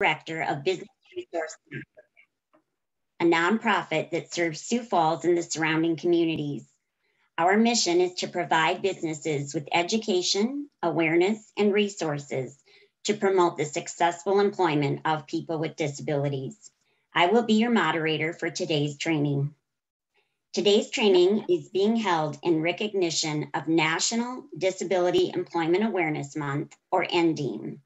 director of Business Resource a nonprofit that serves Sioux Falls and the surrounding communities. Our mission is to provide businesses with education, awareness, and resources to promote the successful employment of people with disabilities. I will be your moderator for today's training. Today's training is being held in recognition of National Disability Employment Awareness Month, or NDEAM.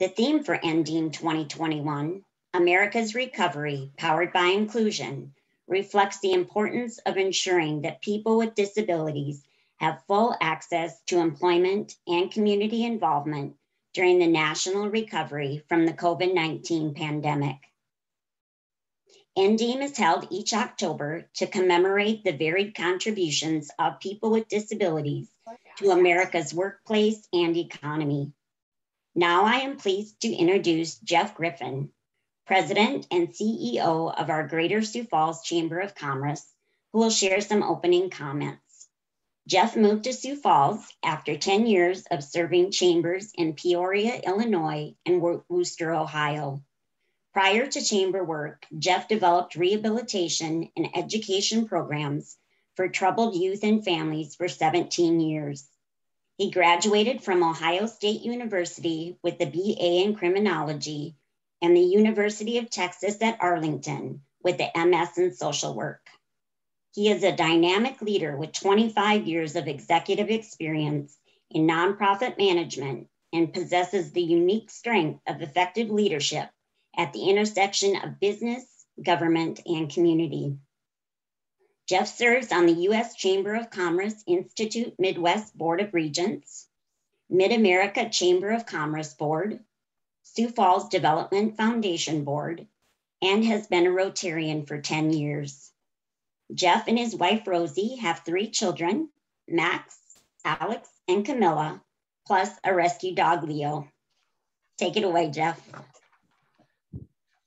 The theme for NDEAM 2021 America's Recovery, Powered by Inclusion, reflects the importance of ensuring that people with disabilities have full access to employment and community involvement during the national recovery from the COVID 19 pandemic. NDEAM is held each October to commemorate the varied contributions of people with disabilities to America's workplace and economy. Now I am pleased to introduce Jeff Griffin, President and CEO of our Greater Sioux Falls Chamber of Commerce, who will share some opening comments. Jeff moved to Sioux Falls after 10 years of serving chambers in Peoria, Illinois, and Wooster, Ohio. Prior to chamber work, Jeff developed rehabilitation and education programs for troubled youth and families for 17 years. He graduated from Ohio State University with a BA in criminology and the University of Texas at Arlington with the MS in social work. He is a dynamic leader with 25 years of executive experience in nonprofit management and possesses the unique strength of effective leadership at the intersection of business, government, and community. Jeff serves on the U.S. Chamber of Commerce Institute Midwest Board of Regents, Mid America Chamber of Commerce Board, Sioux Falls Development Foundation Board, and has been a Rotarian for 10 years. Jeff and his wife Rosie have three children Max, Alex, and Camilla, plus a rescue dog, Leo. Take it away, Jeff.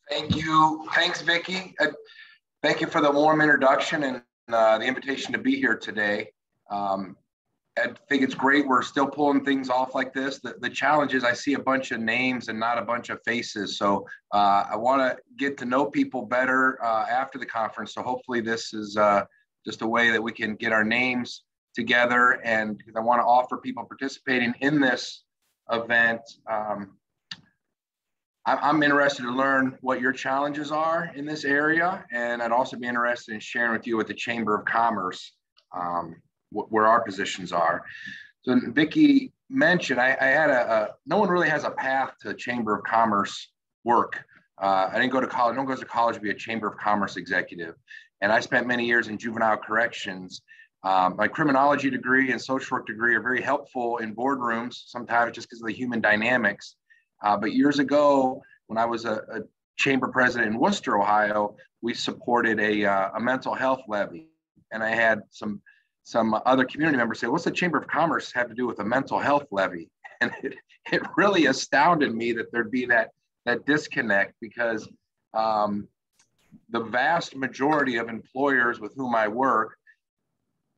Thank you. Thanks, Vicki. Uh, thank you for the warm introduction and uh, the invitation to be here today. Um, I think it's great. We're still pulling things off like this. The, the challenge is I see a bunch of names and not a bunch of faces. So uh, I want to get to know people better uh, after the conference. So hopefully this is uh, just a way that we can get our names together. And I want to offer people participating in this event. Um, I'm interested to learn what your challenges are in this area. And I'd also be interested in sharing with you with the Chamber of Commerce. Um, where our positions are. So Vicki mentioned, I, I had a, a, no one really has a path to Chamber of Commerce work. Uh, I didn't go to college. No one goes to college to be a Chamber of Commerce executive. And I spent many years in juvenile corrections. Um, my criminology degree and social work degree are very helpful in boardrooms, sometimes just because of the human dynamics. Uh, but years ago, when I was a, a, chamber president in Wooster, Ohio, we supported a, uh, a mental health levy. And I had some some other community members say, what's the Chamber of Commerce have to do with a mental health levy? And it, it really astounded me that there'd be that, that disconnect because um, the vast majority of employers with whom I work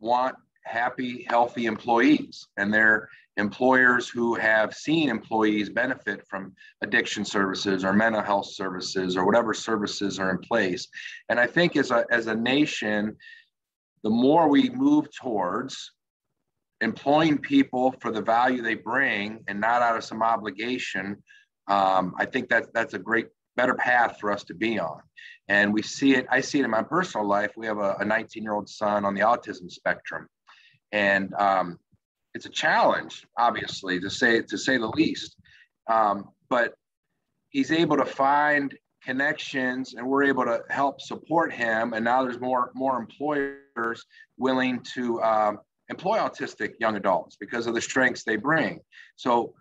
want happy, healthy employees. And they're employers who have seen employees benefit from addiction services or mental health services or whatever services are in place. And I think as a, as a nation, the more we move towards employing people for the value they bring and not out of some obligation, um, I think that that's a great, better path for us to be on. And we see it, I see it in my personal life. We have a 19 year old son on the autism spectrum. And um, it's a challenge, obviously, to say, to say the least. Um, but he's able to find connections and we're able to help support him. And now there's more, more employers willing to um, employ autistic young adults because of the strengths they bring. So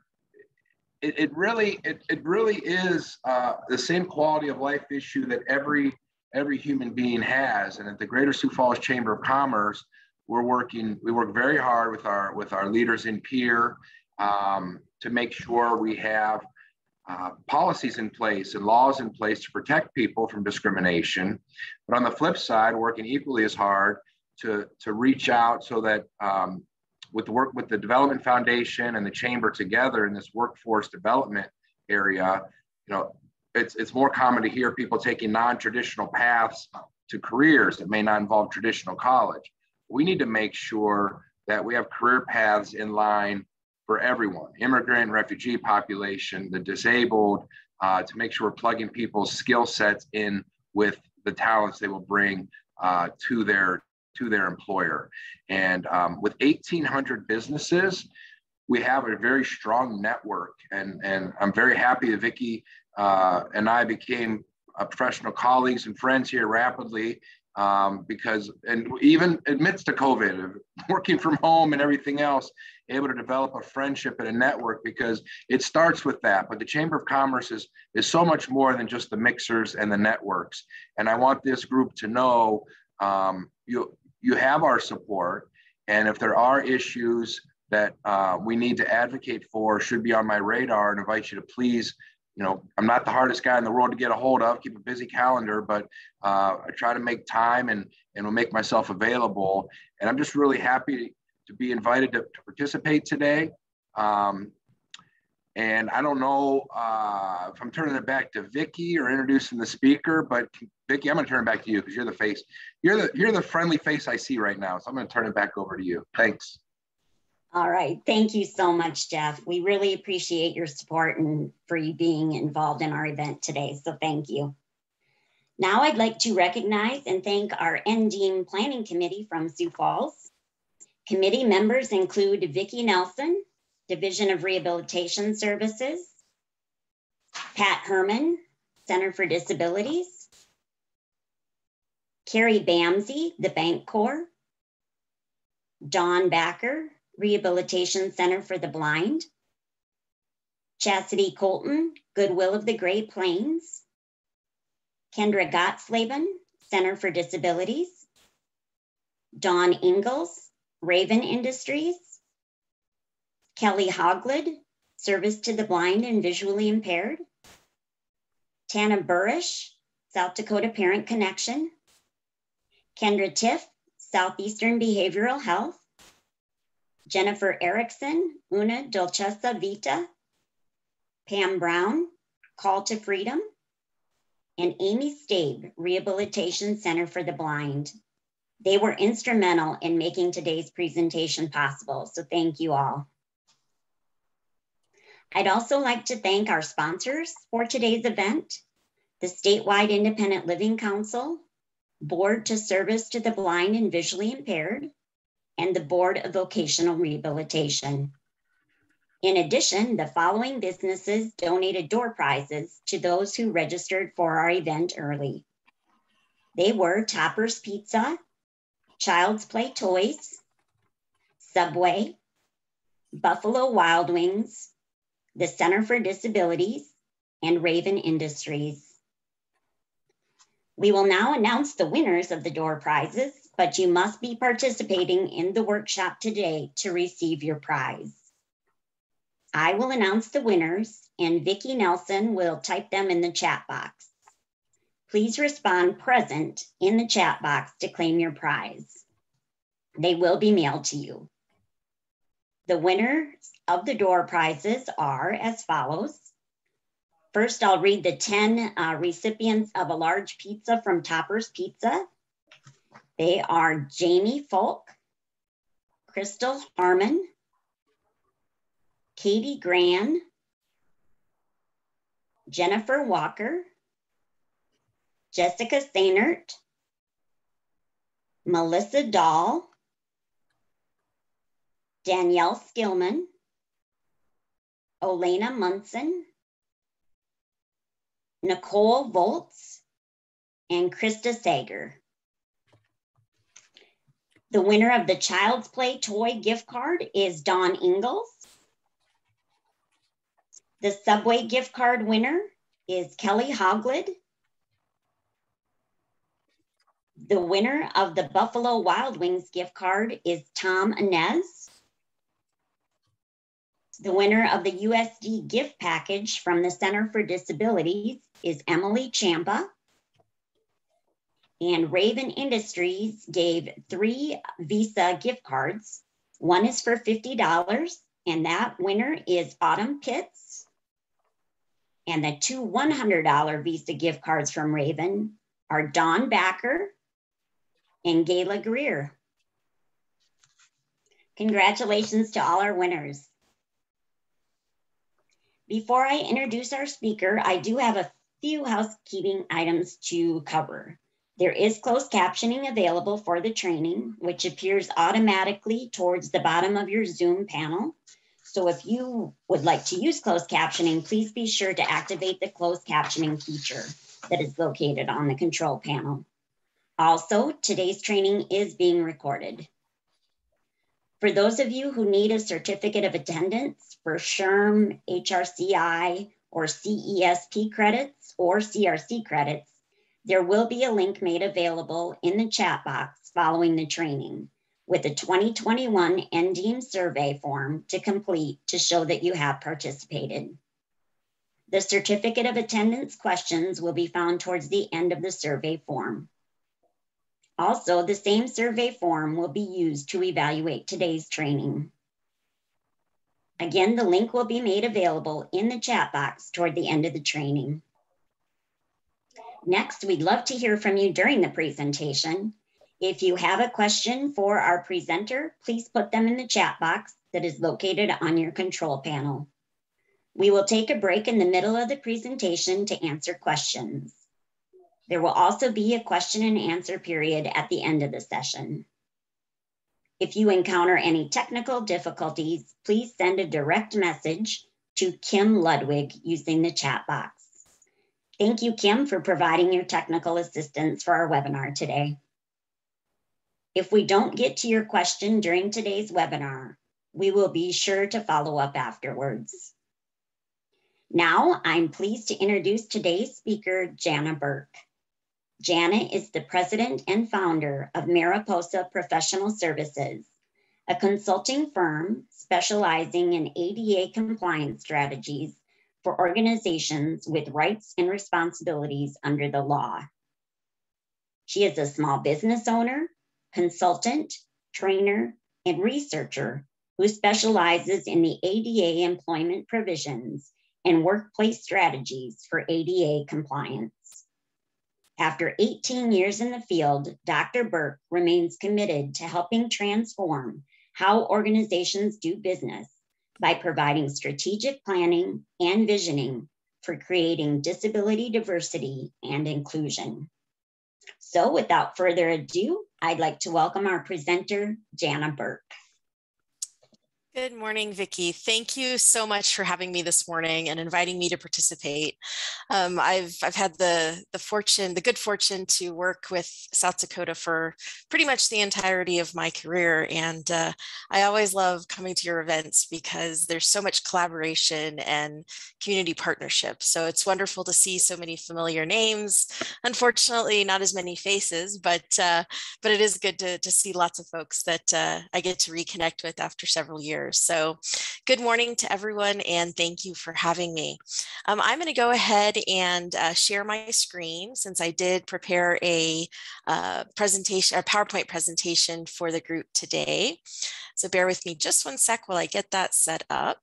it, it really, it, it really is uh, the same quality of life issue that every, every human being has. And at the Greater Sioux Falls Chamber of Commerce, we're working, we work very hard with our, with our leaders in Pierre um, to make sure we have uh, policies in place and laws in place to protect people from discrimination. But on the flip side, working equally as hard to, to reach out so that um, with the work with the Development Foundation and the Chamber together in this workforce development area, you know, it's, it's more common to hear people taking non-traditional paths to careers that may not involve traditional college. We need to make sure that we have career paths in line for everyone, immigrant, refugee population, the disabled, uh, to make sure we're plugging people's skill sets in with the talents they will bring uh, to their to their employer. And um, with 1,800 businesses, we have a very strong network. And, and I'm very happy that Vicki uh, and I became professional colleagues and friends here rapidly um, because, and even amidst the COVID, working from home and everything else, able to develop a friendship and a network because it starts with that. But the Chamber of Commerce is, is so much more than just the mixers and the networks. And I want this group to know um, you, you have our support. And if there are issues that uh, we need to advocate for, should be on my radar and invite you to please you know, I'm not the hardest guy in the world to get a hold of, keep a busy calendar, but uh, I try to make time and, and will make myself available. And I'm just really happy to be invited to, to participate today. Um, and I don't know uh, if I'm turning it back to Vicki or introducing the speaker, but Vicki, I'm going to turn it back to you because you're the face. You're the you're the friendly face I see right now. So I'm going to turn it back over to you. Thanks. All right. Thank you so much, Jeff. We really appreciate your support and for you being involved in our event today. So thank you. Now I'd like to recognize and thank our NDEAM Planning Committee from Sioux Falls. Committee members include Vicki Nelson, Division of Rehabilitation Services, Pat Herman, Center for Disabilities, Carrie Bamsey, the Bank Corps, Don Backer, Rehabilitation Center for the Blind, Chastity Colton, Goodwill of the Great Plains, Kendra Gottsleben, Center for Disabilities, Dawn Ingalls, Raven Industries, Kelly Hoglid, Service to the Blind and Visually Impaired, Tana Burish, South Dakota Parent Connection, Kendra Tiff, Southeastern Behavioral Health, Jennifer Erickson, Una Dolcesa Vita, Pam Brown, Call to Freedom, and Amy Stabe, Rehabilitation Center for the Blind. They were instrumental in making today's presentation possible, so thank you all. I'd also like to thank our sponsors for today's event, the Statewide Independent Living Council, Board to Service to the Blind and Visually Impaired, and the Board of Vocational Rehabilitation. In addition, the following businesses donated door prizes to those who registered for our event early. They were Topper's Pizza, Child's Play Toys, Subway, Buffalo Wild Wings, the Center for Disabilities, and Raven Industries. We will now announce the winners of the door prizes but you must be participating in the workshop today to receive your prize. I will announce the winners and Vicki Nelson will type them in the chat box. Please respond present in the chat box to claim your prize. They will be mailed to you. The winners of the door prizes are as follows. First, I'll read the 10 uh, recipients of a large pizza from Topper's Pizza. They are Jamie Folk, Crystal Harmon, Katie Gran, Jennifer Walker, Jessica Steinert, Melissa Dahl, Danielle Skillman, Olena Munson, Nicole Volts, and Krista Sager. The winner of the Child's Play toy gift card is Don Ingalls. The Subway gift card winner is Kelly Hoglid. The winner of the Buffalo Wild Wings gift card is Tom Inez. The winner of the USD gift package from the Center for Disabilities is Emily Champa and Raven Industries gave three Visa gift cards. One is for $50, and that winner is Autumn Pitts. And the two $100 Visa gift cards from Raven are Dawn Backer and Gayla Greer. Congratulations to all our winners. Before I introduce our speaker, I do have a few housekeeping items to cover. There is closed captioning available for the training, which appears automatically towards the bottom of your Zoom panel. So if you would like to use closed captioning, please be sure to activate the closed captioning feature that is located on the control panel. Also, today's training is being recorded. For those of you who need a certificate of attendance for SHRM, HRCI, or CESP credits or CRC credits, there will be a link made available in the chat box following the training with a 2021 NDEAM survey form to complete to show that you have participated. The certificate of attendance questions will be found towards the end of the survey form. Also, the same survey form will be used to evaluate today's training. Again, the link will be made available in the chat box toward the end of the training. Next, we'd love to hear from you during the presentation. If you have a question for our presenter, please put them in the chat box that is located on your control panel. We will take a break in the middle of the presentation to answer questions. There will also be a question and answer period at the end of the session. If you encounter any technical difficulties, please send a direct message to Kim Ludwig using the chat box. Thank you, Kim, for providing your technical assistance for our webinar today. If we don't get to your question during today's webinar, we will be sure to follow up afterwards. Now, I'm pleased to introduce today's speaker, Jana Burke. Jana is the president and founder of Mariposa Professional Services, a consulting firm specializing in ADA compliance strategies for organizations with rights and responsibilities under the law. She is a small business owner, consultant, trainer, and researcher who specializes in the ADA employment provisions and workplace strategies for ADA compliance. After 18 years in the field, Dr. Burke remains committed to helping transform how organizations do business by providing strategic planning and visioning for creating disability diversity and inclusion. So without further ado, I'd like to welcome our presenter, Jana Burke. Good morning, Vicki. Thank you so much for having me this morning and inviting me to participate. Um, I've, I've had the, the fortune, the good fortune to work with South Dakota for pretty much the entirety of my career. And uh, I always love coming to your events because there's so much collaboration and community partnership. So it's wonderful to see so many familiar names. Unfortunately, not as many faces, but, uh, but it is good to, to see lots of folks that uh, I get to reconnect with after several years. So good morning to everyone and thank you for having me. Um, I'm going to go ahead and uh, share my screen since I did prepare a uh, presentation, a PowerPoint presentation for the group today. So bear with me just one sec while I get that set up.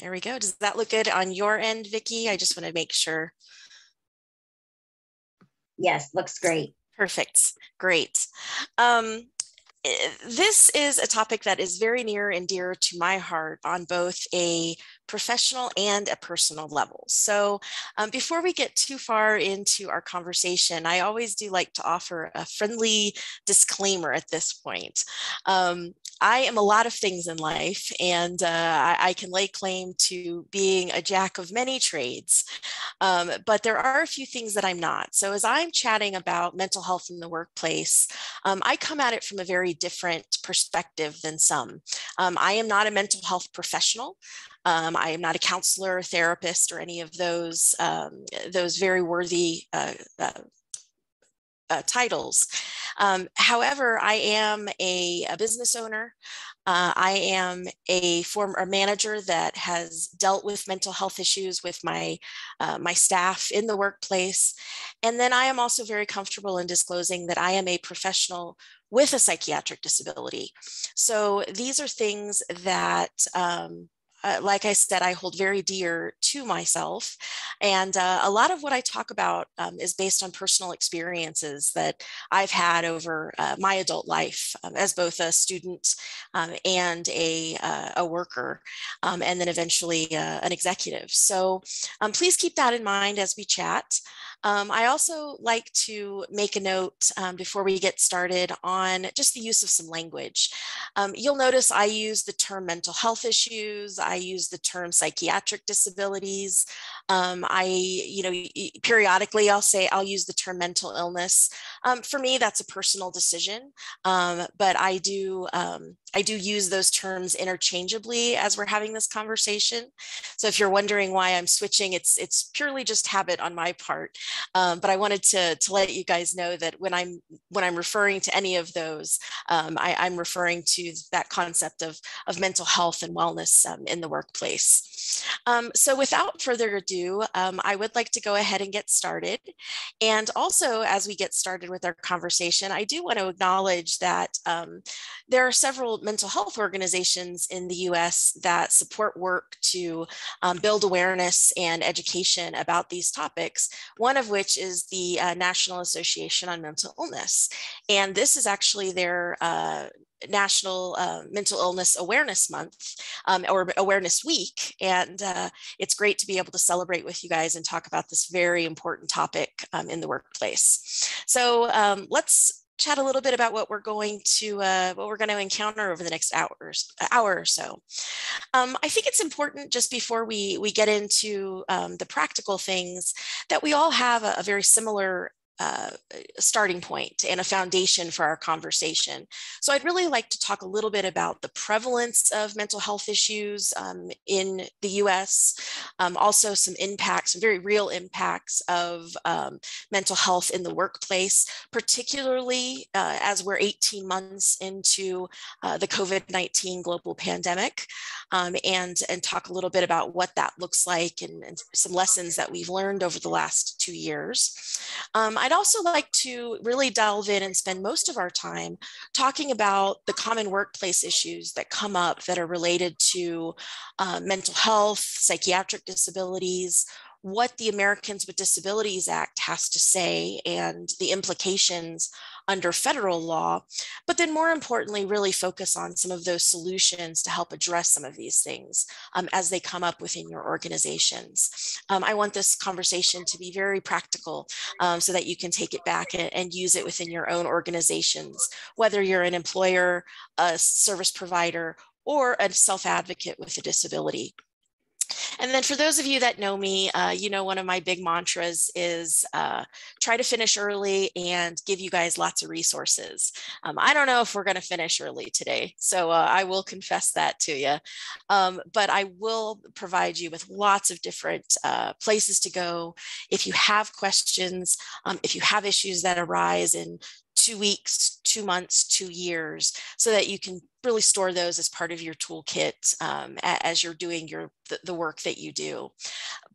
There we go. Does that look good on your end, Vicki? I just want to make sure. Yes, looks great. Perfect. Great. Um, this is a topic that is very near and dear to my heart on both a professional and a personal level. So um, before we get too far into our conversation, I always do like to offer a friendly disclaimer at this point. Um, I am a lot of things in life, and uh, I, I, can lay claim to being a jack of many trades. Um, but there are a few things that I'm not. So, as I'm chatting about mental health in the workplace, um, I come at it from a very different perspective than some. Um, I am not a mental health professional. Um, I am not a counselor, therapist, or any of those um, those very worthy uh, uh, uh, titles. Um, however, I am a, a business owner. Uh, I am a former manager that has dealt with mental health issues with my uh, my staff in the workplace, and then I am also very comfortable in disclosing that I am a professional with a psychiatric disability. So these are things that um, uh, like I said, I hold very dear to myself. And uh, a lot of what I talk about um, is based on personal experiences that I've had over uh, my adult life um, as both a student um, and a, uh, a worker, um, and then eventually uh, an executive. So um, please keep that in mind as we chat. Um, I also like to make a note um, before we get started on just the use of some language. Um, you'll notice I use the term mental health issues. I use the term psychiatric disabilities. Um, I, you know, periodically I'll say I'll use the term mental illness. Um, for me, that's a personal decision, um, but I do I do use those terms interchangeably as we're having this conversation. So if you're wondering why I'm switching, it's it's purely just habit on my part. Um, but I wanted to, to let you guys know that when I'm when I'm referring to any of those, um, I, am referring to that concept of, of mental health and wellness um, in the workplace. Um, so without further ado, um, I would like to go ahead and get started. And also, as we get started with our conversation, I do want to acknowledge that um, there are several mental health organizations in the US that support work to build awareness and education about these topics. One of of which is the uh, National Association on Mental Illness. And this is actually their uh, National uh, Mental Illness Awareness Month um, or Awareness Week. And uh, it's great to be able to celebrate with you guys and talk about this very important topic um, in the workplace. So um, let's chat a little bit about what we're going to uh, what we're going to encounter over the next hours hour or so. Um, I think it's important just before we we get into um, the practical things that we all have a, a very similar uh, starting point and a foundation for our conversation. So I'd really like to talk a little bit about the prevalence of mental health issues um, in the US, um, also some impacts, some very real impacts of um, mental health in the workplace, particularly uh, as we're 18 months into uh, the COVID-19 global pandemic, um, and, and talk a little bit about what that looks like and, and some lessons that we've learned over the last two years. I'd also like to really delve in and spend most of our time talking about the common workplace issues that come up that are related to uh, mental health, psychiatric disabilities, what the Americans with Disabilities Act has to say and the implications under federal law, but then more importantly, really focus on some of those solutions to help address some of these things um, as they come up within your organizations. Um, I want this conversation to be very practical um, so that you can take it back and, and use it within your own organizations, whether you're an employer, a service provider, or a self advocate with a disability. And then for those of you that know me, uh, you know, one of my big mantras is uh, try to finish early and give you guys lots of resources. Um, I don't know if we're going to finish early today, so uh, I will confess that to you. Um, but I will provide you with lots of different uh, places to go. If you have questions, um, if you have issues that arise in two weeks, two months, two years, so that you can really store those as part of your toolkit um, as you're doing your the, the, work that you do.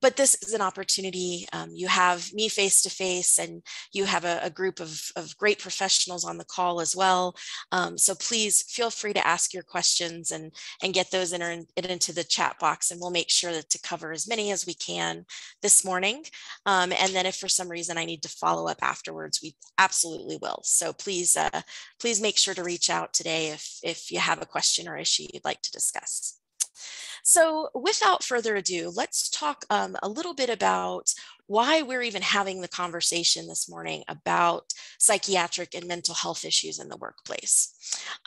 But this is an opportunity. Um, you have me face to face, and you have a, a, group of, of great professionals on the call as well. Um, so please feel free to ask your questions and, and get those in, in, into the chat box, and we'll make sure that to cover as many as we can this morning. Um, and then if for some reason I need to follow up afterwards, we absolutely will. So please, uh, please make sure to reach out today if, if you have a question or issue you'd like to discuss. So without further ado, let's talk um, a little bit about why we're even having the conversation this morning about psychiatric and mental health issues in the workplace.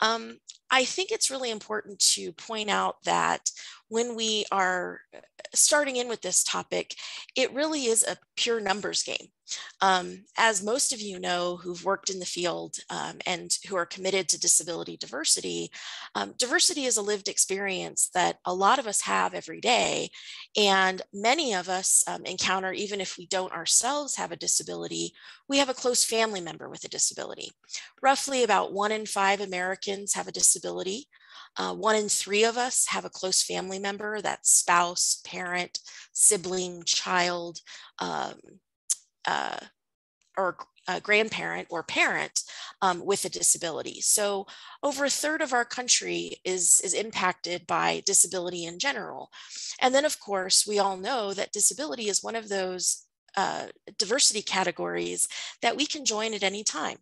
Um, I think it's really important to point out that when we are uh, starting in with this topic, it really is a pure numbers game. Um, as most of you know who've worked in the field um, and who are committed to disability diversity, um, diversity is a lived experience that a lot of us have every day. And many of us um, encounter, even if we don't ourselves have a disability, we have a close family member with a disability. Roughly about one in five Americans have a disability. Uh, one in three of us have a close family member, that's spouse, parent, sibling, child, um, uh, or a grandparent or parent um, with a disability. So over a third of our country is, is impacted by disability in general. And then of course, we all know that disability is one of those uh, diversity categories that we can join at any time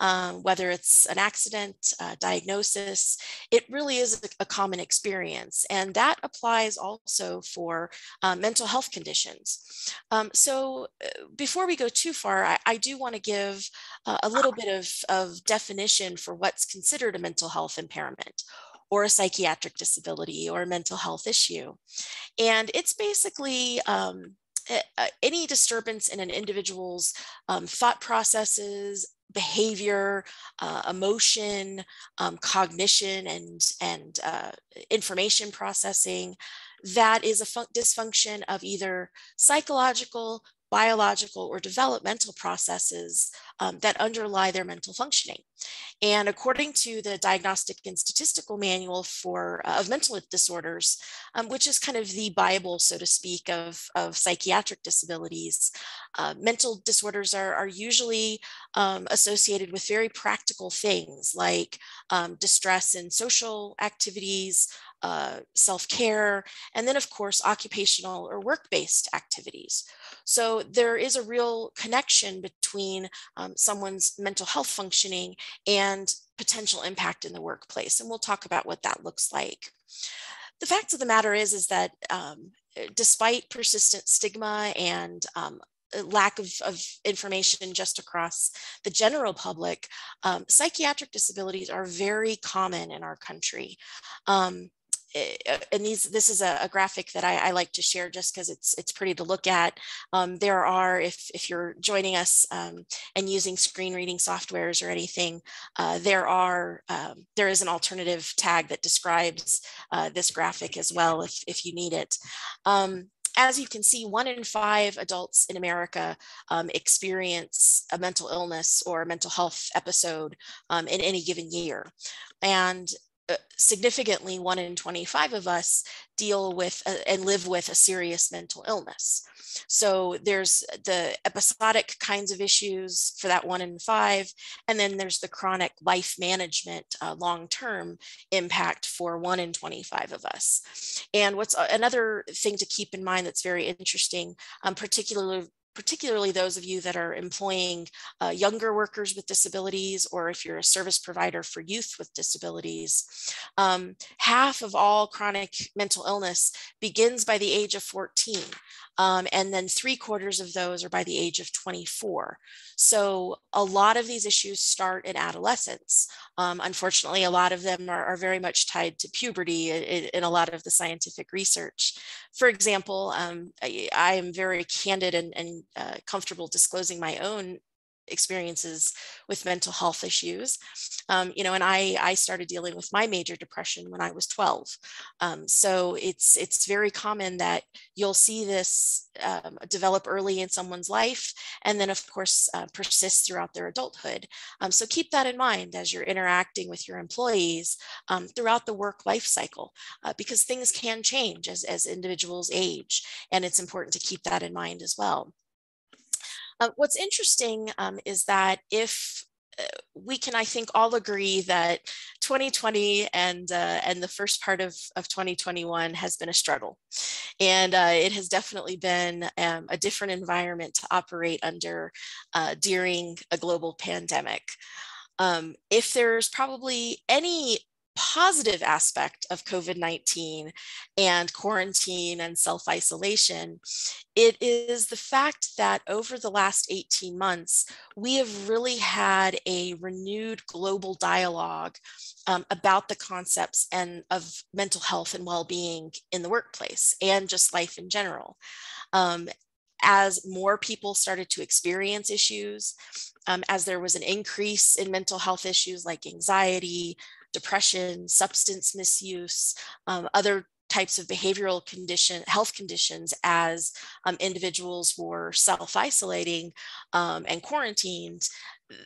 um, whether it's an accident, uh, diagnosis, it really is a, a, common experience. And that applies also for uh, mental health conditions. Um, so uh, before we go too far, I, I do want to give uh, a little bit of, of definition for what's considered a mental health impairment or a psychiatric disability or a mental health issue. And it's basically um, any disturbance in an individual's um, thought processes, behavior, uh, emotion, um, cognition, and, and uh, information processing that is a dysfunction of either psychological, biological, or developmental processes um, that underlie their mental functioning. And according to the Diagnostic and Statistical Manual for uh, of Mental Disorders, um, which is kind of the Bible, so to speak, of, of psychiatric disabilities, uh, mental disorders are, are usually um, associated with very practical things like um, distress in social activities, uh, self-care, and then of course, occupational or work-based activities. So there is a real connection between um, someone's mental health functioning and potential impact in the workplace. And we'll talk about what that looks like. The fact of the matter is, is that um, despite persistent stigma and um, lack of, of, information just across the general public, um, psychiatric disabilities are very common in our country. Um, and these this is a, a graphic that I, I, like to share just because it's it's pretty to look at. Um, there are if if you're joining us um, and using screen reading softwares or anything, uh, there are um, there is an alternative tag that describes uh, this graphic as well if if you need it um, as you can see, one in five adults in America um, experience a mental illness or a mental health episode um, in any given year. And uh, significantly one in 25 of us deal with uh, and live with a serious mental illness. So there's the episodic kinds of issues for that one in five, and then there's the chronic life management uh, long-term impact for one in 25 of us. And what's uh, another thing to keep in mind that's very interesting, um, particularly particularly those of you that are employing uh, younger workers with disabilities, or if you're a service provider for youth with disabilities, um, half of all chronic mental illness begins by the age of 14. Um, and then three quarters of those are by the age of 24. So a lot of these issues start in adolescence. Um, unfortunately, a lot of them are, are very much tied to puberty in, in, a lot of the scientific research. For example, um, I, I, am very candid and, and uh, comfortable disclosing my own experiences with mental health issues. Um, you know, and I, I started dealing with my major depression when I was 12. Um, so it's, it's very common that you'll see this um, develop early in someone's life and then of course uh, persist throughout their adulthood. Um, so keep that in mind as you're interacting with your employees um, throughout the work life cycle uh, because things can change as, as individuals age and it's important to keep that in mind as well. Uh, what's interesting um, is that if uh, we can, I think, all agree that 2020 and uh, and the first part of, of 2021 has been a struggle, and uh, it has definitely been um, a different environment to operate under uh, during a global pandemic. Um, if there's probably any positive aspect of COVID 19 and quarantine and self isolation, it is the fact that over the last 18 months, we have really had a renewed global dialogue um, about the concepts and of mental health and well being in the workplace and just life in general. Um, as more people started to experience issues, um, as there was an increase in mental health issues like anxiety, depression, substance misuse, um, other types of behavioral condition, health conditions as um, individuals were self-isolating um, and quarantined,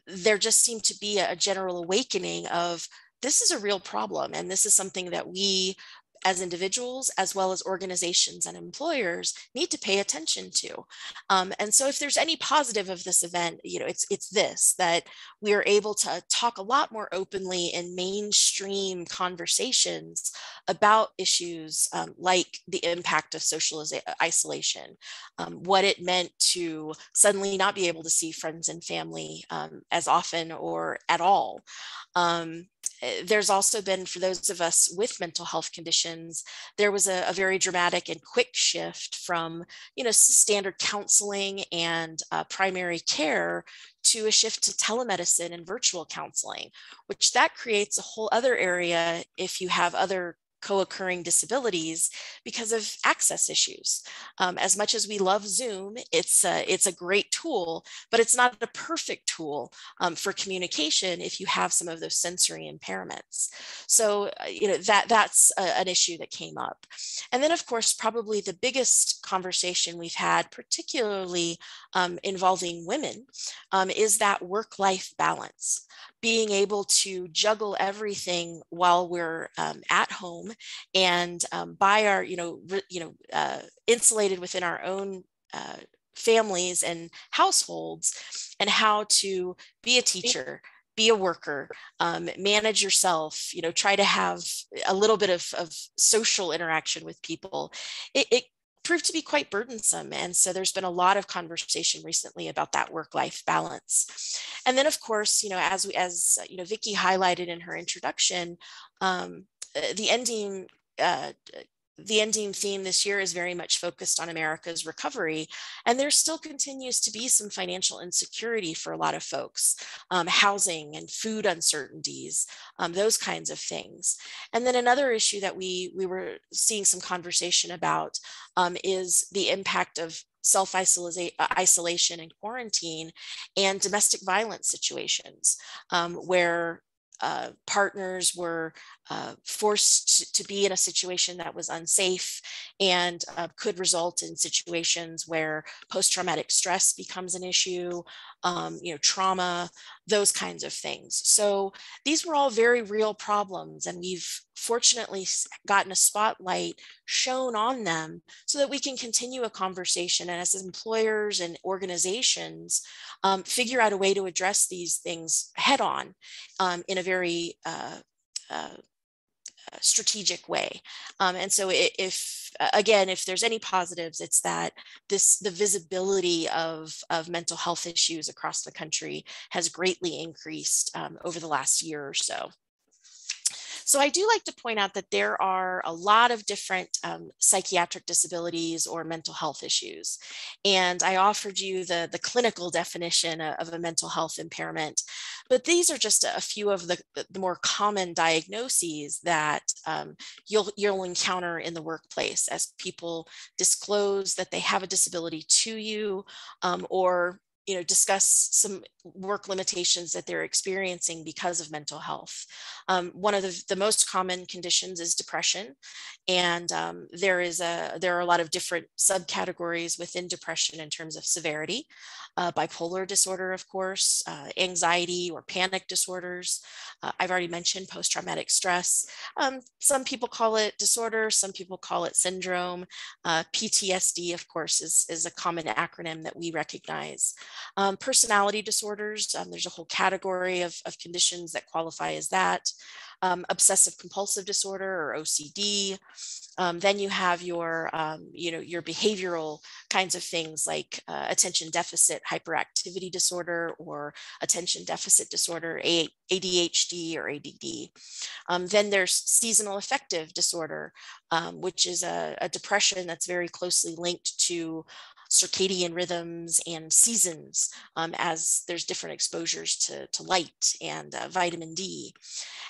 there just seemed to be a general awakening of this is a real problem and this is something that we as individuals, as well as organizations and employers, need to pay attention to. Um, and so, if there's any positive of this event, you know, it's it's this that we are able to talk a lot more openly in mainstream conversations about issues um, like the impact of social isolation, um, what it meant to suddenly not be able to see friends and family um, as often or at all. Eh, there's also been for those of us with mental health conditions there was a, a very dramatic and quick shift from you know standard counseling and uh, primary care to a shift to telemedicine and virtual counseling which that creates a whole other area if you have other co-occurring disabilities because of access issues. Um, as much as we love Zoom, it's a, it's a great tool, but it's not a perfect tool um, for communication if you have some of those sensory impairments. So, uh, you know, that that's a, an issue that came up. And then, of course, probably the biggest conversation we've had, particularly um, involving women, um, is that work-life balance being able to juggle everything while we're um, at home and um, by our, you know, re, you know, uh, insulated within our own uh, families and households, and how to be a teacher, be a worker, um, manage yourself, you know, try to have a little bit of, of social interaction with people. It, it proved to be quite burdensome. And so there's been a lot of conversation recently about that work-life balance. And then of course, you know, as we, as you know, Vicki highlighted in her introduction, um, the ending uh, the NDEAM theme this year is very much focused on America's recovery. And there still continues to be some financial insecurity for a lot of folks, um, housing and food uncertainties, um, those kinds of things. And then another issue that we, we were seeing some conversation about um, is the impact of self-isolation and quarantine and domestic violence situations um, where uh, partners were uh, forced to be in a situation that was unsafe and uh, could result in situations where post-traumatic stress becomes an issue, um, you know, trauma, those kinds of things. So these were all very real problems and we've fortunately gotten a spotlight shown on them so that we can continue a conversation and as employers and organizations um, figure out a way to address these things head on um, in a very uh, uh, strategic way. Um, and so if, again, if there's any positives, it's that this, the visibility of, of mental health issues across the country has greatly increased um, over the last year or so. So I do like to point out that there are a lot of different um, psychiatric disabilities or mental health issues. And I offered you the, the clinical definition of a mental health impairment, but these are just a few of the, the more common diagnoses that um, you'll, you'll encounter in the workplace as people disclose that they have a disability to you um, or you know, discuss some work limitations that they're experiencing because of mental health. Um, one of the, the, most common conditions is depression, and um, there is a there are a lot of different subcategories within depression in terms of severity. Uh, bipolar disorder, of course, uh, anxiety or panic disorders. Uh, I've already mentioned post-traumatic stress. Um, some people call it disorder, some people call it syndrome. Uh, PTSD, of course, is, is a common acronym that we recognize. Um, personality disorders, um, there's a whole category of, of conditions that qualify as that. Um, obsessive compulsive disorder or OCD. Um, then you have your, um, you know, your behavioral kinds of things like uh, attention deficit hyperactivity disorder or attention deficit disorder, ADHD or ADD. Um, then there's seasonal affective disorder, um, which is a, a depression that's very closely linked to circadian rhythms and seasons um, as there's different exposures to, to light and uh, vitamin D.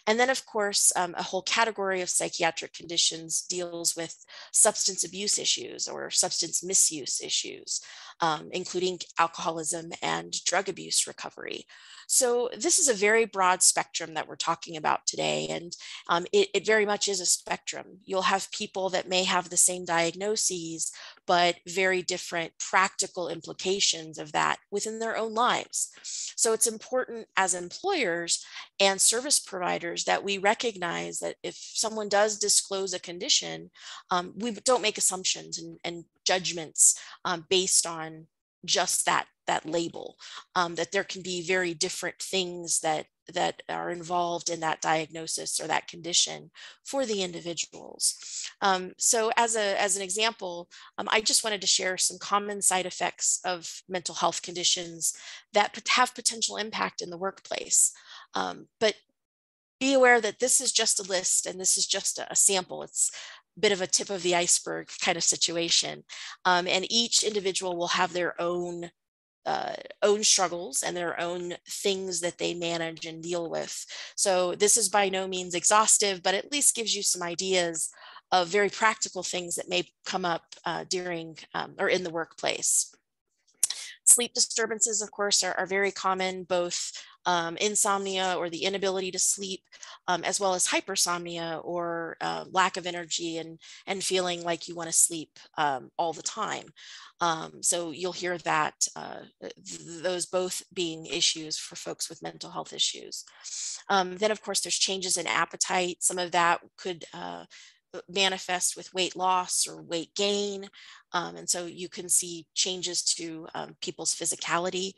And then, of course, um, a whole category of psychiatric conditions deals with substance abuse issues or substance misuse issues, um, including alcoholism and drug abuse recovery. So this is a very broad spectrum that we're talking about today, and um, it, it very much is a spectrum. You'll have people that may have the same diagnoses, but very different practical implications of that within their own lives. So it's important as employers and service providers that we recognize that if someone does disclose a condition, um, we don't make assumptions and, and judgments um, based on just that that label um, that there can be very different things that that are involved in that diagnosis or that condition for the individuals. Um, so as, a, as an example, um, I just wanted to share some common side effects of mental health conditions that have potential impact in the workplace. Um, but be aware that this is just a list and this is just a, a sample. It's a bit of a tip of the iceberg kind of situation. Um, and each individual will have their own uh, own struggles and their own things that they manage and deal with. So this is by no means exhaustive, but at least gives you some ideas of very practical things that may come up uh, during um, or in the workplace. Sleep disturbances, of course, are, are very common, both um, insomnia or the inability to sleep, um, as well as hypersomnia or uh, lack of energy and, and feeling like you want to sleep um, all the time. Um, so you'll hear that uh, th those both being issues for folks with mental health issues. Um, then, of course, there's changes in appetite. Some of that could uh, manifest with weight loss or weight gain. Um, and so you can see changes to um, people's physicality,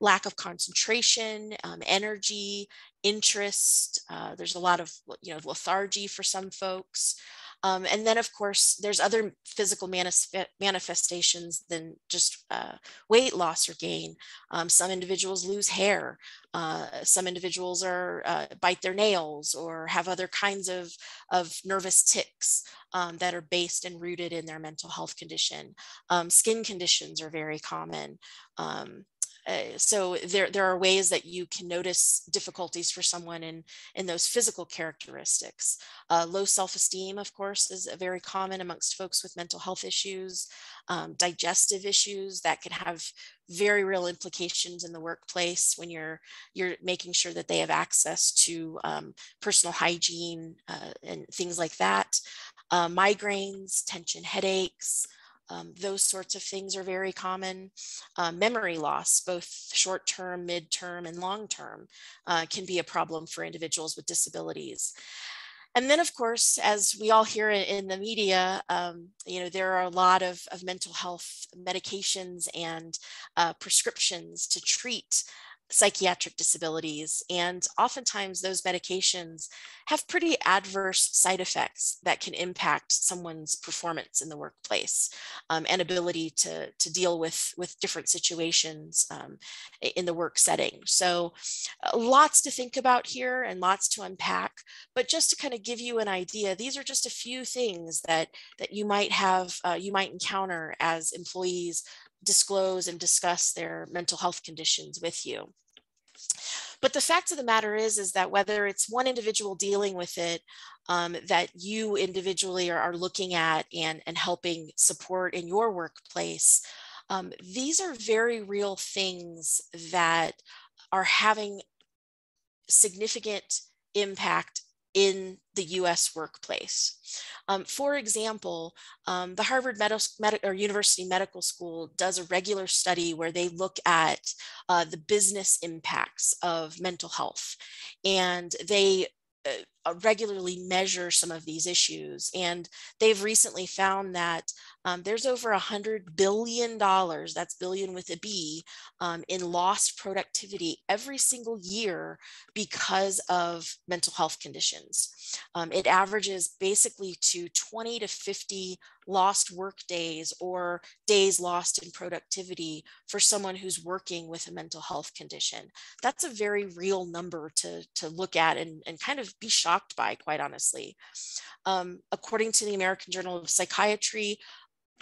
lack of concentration, um, energy, interest. Uh, there's a lot of you know lethargy for some folks. Um, and then, of course, there's other physical manif- manifestations than just uh, weight loss or gain. Um, some individuals lose hair. Uh, some individuals are uh, bite their nails or have other kinds of, of nervous tics um, that are based and rooted in their mental health condition. Um, skin conditions are very common. Um, uh, so there, there are ways that you can notice difficulties for someone in, in those physical characteristics. Uh, low self-esteem, of course, is very common amongst folks with mental health issues, um, digestive issues that can have very real implications in the workplace when you're you're making sure that they have access to um, personal hygiene uh, and things like that. Uh, migraines, tension headaches, um, those sorts of things are very common. Uh, memory loss, both short term, mid term, and long term, uh, can be a problem for individuals with disabilities. And then, of course, as we all hear in the media, um, you know, there are a lot of, of mental health medications and uh, prescriptions to treat psychiatric disabilities. And oftentimes those medications have pretty adverse side effects that can impact someone's performance in the workplace um, and ability to, to deal with, with different situations um, in the work setting. So uh, lots to think about here and lots to unpack, but just to kind of give you an idea, these are just a few things that, that you might have, uh, you might encounter as employees disclose and discuss their mental health conditions with you. But the fact of the matter is, is that whether it's one individual dealing with it um, that you individually are, are, looking at and, and helping support in your workplace, um, these are very real things that are having significant impact in the US workplace. Um, for example, um, the Harvard Medi Medi or University Medical School does a regular study where they look at uh, the business impacts of mental health. And they uh, regularly measure some of these issues. And they've recently found that um, there's over a hundred billion dollars, that's billion with a B, um, in lost productivity every single year because of mental health conditions. Um, it averages basically to 20 to 50 lost work days or days lost in productivity for someone who's working with a mental health condition. That's a very real number to, to look at and, and kind of be shocked by, quite honestly. Um, according to the American Journal of Psychiatry,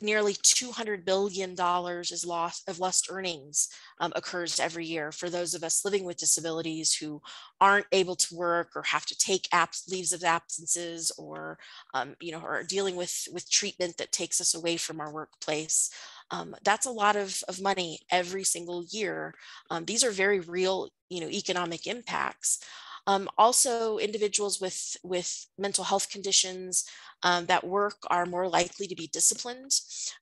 nearly $200 billion is lost of lost earnings um, occurs every year for those of us living with disabilities who aren't able to work or have to take leaves of absences or, um, you know, are dealing with, with treatment that takes us away from our workplace. Um, that's a lot of, of money every single year. Um, these are very real, you know, economic impacts. Um, also, individuals with, with mental health conditions um, that work are more likely to be disciplined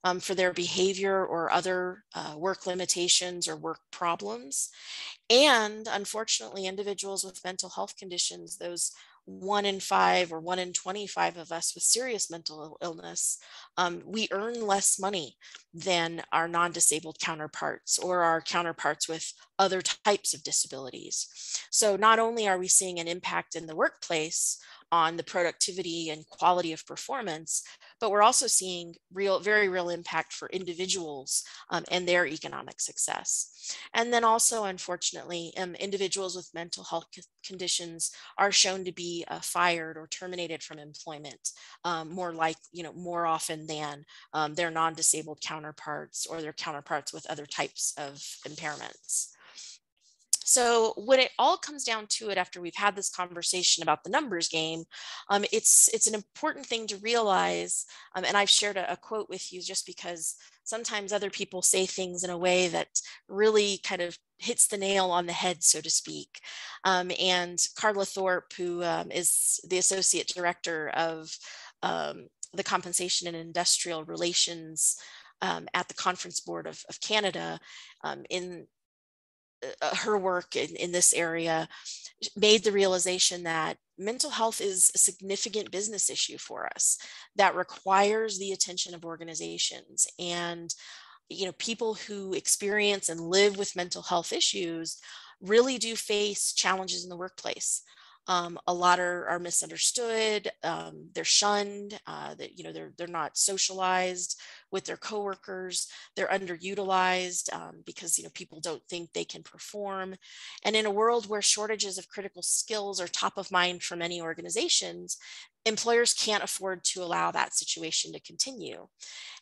um, for their behavior or other uh, work limitations or work problems. And unfortunately, individuals with mental health conditions, those one in five or one in 25 of us with serious mental illness, um, we earn less money than our non disabled counterparts or our counterparts with other types of disabilities. So, not only are we seeing an impact in the workplace on the productivity and quality of performance, but we're also seeing real, very real impact for individuals um, and their economic success. And then also, unfortunately, um, individuals with mental health conditions are shown to be uh, fired or terminated from employment um, more like, you know, more often than um, their non-disabled counterparts or their counterparts with other types of impairments. So when it all comes down to it, after we've had this conversation about the numbers game, um, it's it's an important thing to realize. Um, and I've shared a, a quote with you just because sometimes other people say things in a way that really kind of hits the nail on the head, so to speak. Um, and Karla Thorpe, who um, is the associate director of um, the Compensation and Industrial Relations um, at the Conference Board of, of Canada, um, in uh, her work in, in this area made the realization that mental health is a significant business issue for us that requires the attention of organizations. And you know people who experience and live with mental health issues really do face challenges in the workplace um, a lot are, are misunderstood. Um, they're shunned. Uh, that you know they're they're not socialized with their coworkers. They're underutilized um, because you know people don't think they can perform. And in a world where shortages of critical skills are top of mind for many organizations, employers can't afford to allow that situation to continue.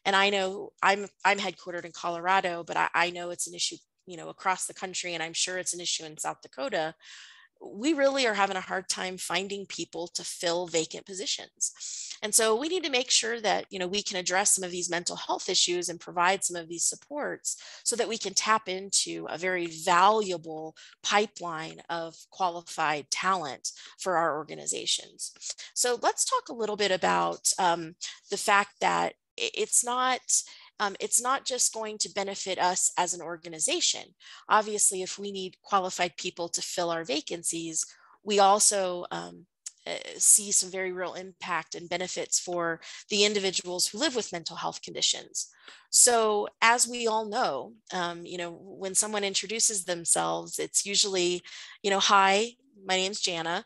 And I know I'm I'm headquartered in Colorado, but I, I know it's an issue you know across the country, and I'm sure it's an issue in South Dakota we really are having a hard time finding people to fill vacant positions. And so we need to make sure that, you know, we can address some of these mental health issues and provide some of these supports so that we can tap into a very valuable pipeline of qualified talent for our organizations. So let's talk a little bit about um, the fact that it's not um, it's not just going to benefit us as an organization. Obviously, if we need qualified people to fill our vacancies, we also um, uh, see some very real impact and benefits for the individuals who live with mental health conditions. So, as we all know, um, you know, when someone introduces themselves, it's usually, you know, hi, my name's Jana,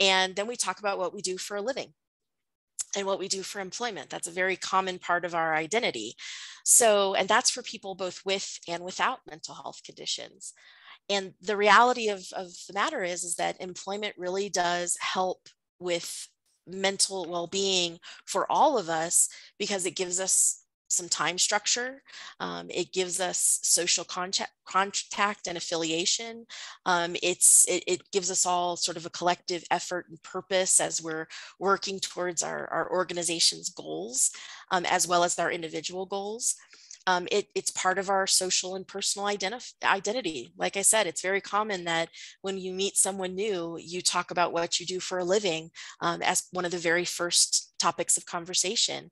and then we talk about what we do for a living and what we do for employment. That's a very common part of our identity. So, and that's for people both with and without mental health conditions. And the reality of, of the matter is, is that employment really does help with mental well-being for all of us because it gives us some time structure. Um, it gives us social contact, contact and affiliation. Um, it's it, it, gives us all sort of a collective effort and purpose as we're working towards our, our organization's goals, um, as well as our individual goals. Um, it, it's part of our social and personal identif- identity. Like I said, it's very common that when you meet someone new, you talk about what you do for a living um, as one of the very first topics of conversation.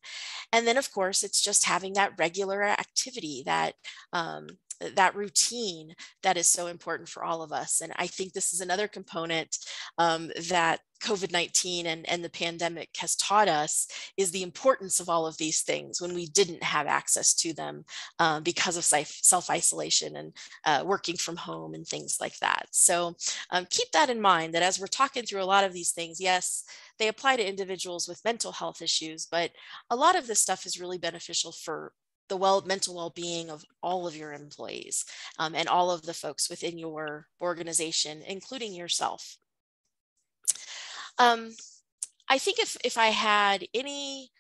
And then, of course, it's just having that regular activity that um, that routine that is so important for all of us. And I think this is another component um, that COVID 19 and, and the pandemic has taught us is the importance of all of these things when we didn't have access to them um, because of self isolation and uh, working from home and things like that. So um, keep that in mind that as we're talking through a lot of these things, yes, they apply to individuals with mental health issues, but a lot of this stuff is really beneficial for the well mental well-being of all of your employees um, and all of the folks within your organization including yourself. Um, i think if if i had any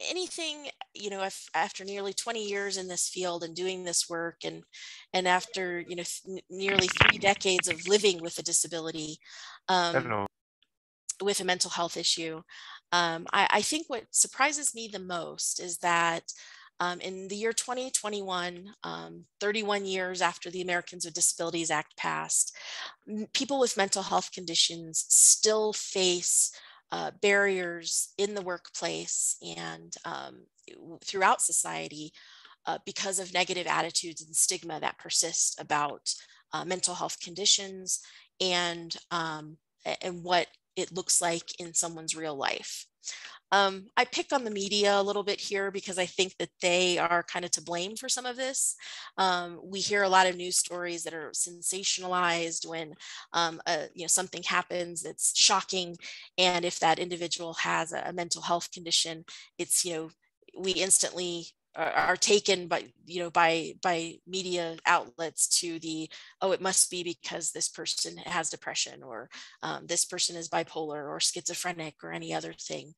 anything you know if after nearly 20 years in this field and doing this work and and after you know th- nearly three decades of living with a disability um, with a mental health issue um, I, I think what surprises me the most is that Um, in the year 2021, um, 31 years after the Americans with Disabilities Act passed, people with mental health conditions still face uh, barriers in the workplace and um, throughout society uh, because of negative attitudes and stigma that persist about uh, mental health conditions and um, and what it looks like in someone's real life. Um, I pick on the media a little bit here because I think that they are kind of to blame for some of this. Um, we hear a lot of news stories that are sensationalized when um, a, you know something happens that's shocking, and if that individual has a, a mental health condition, it's you know we instantly are taken by you know by by media outlets to the oh it must be because this person has depression or um, this person is bipolar or schizophrenic or any other thing.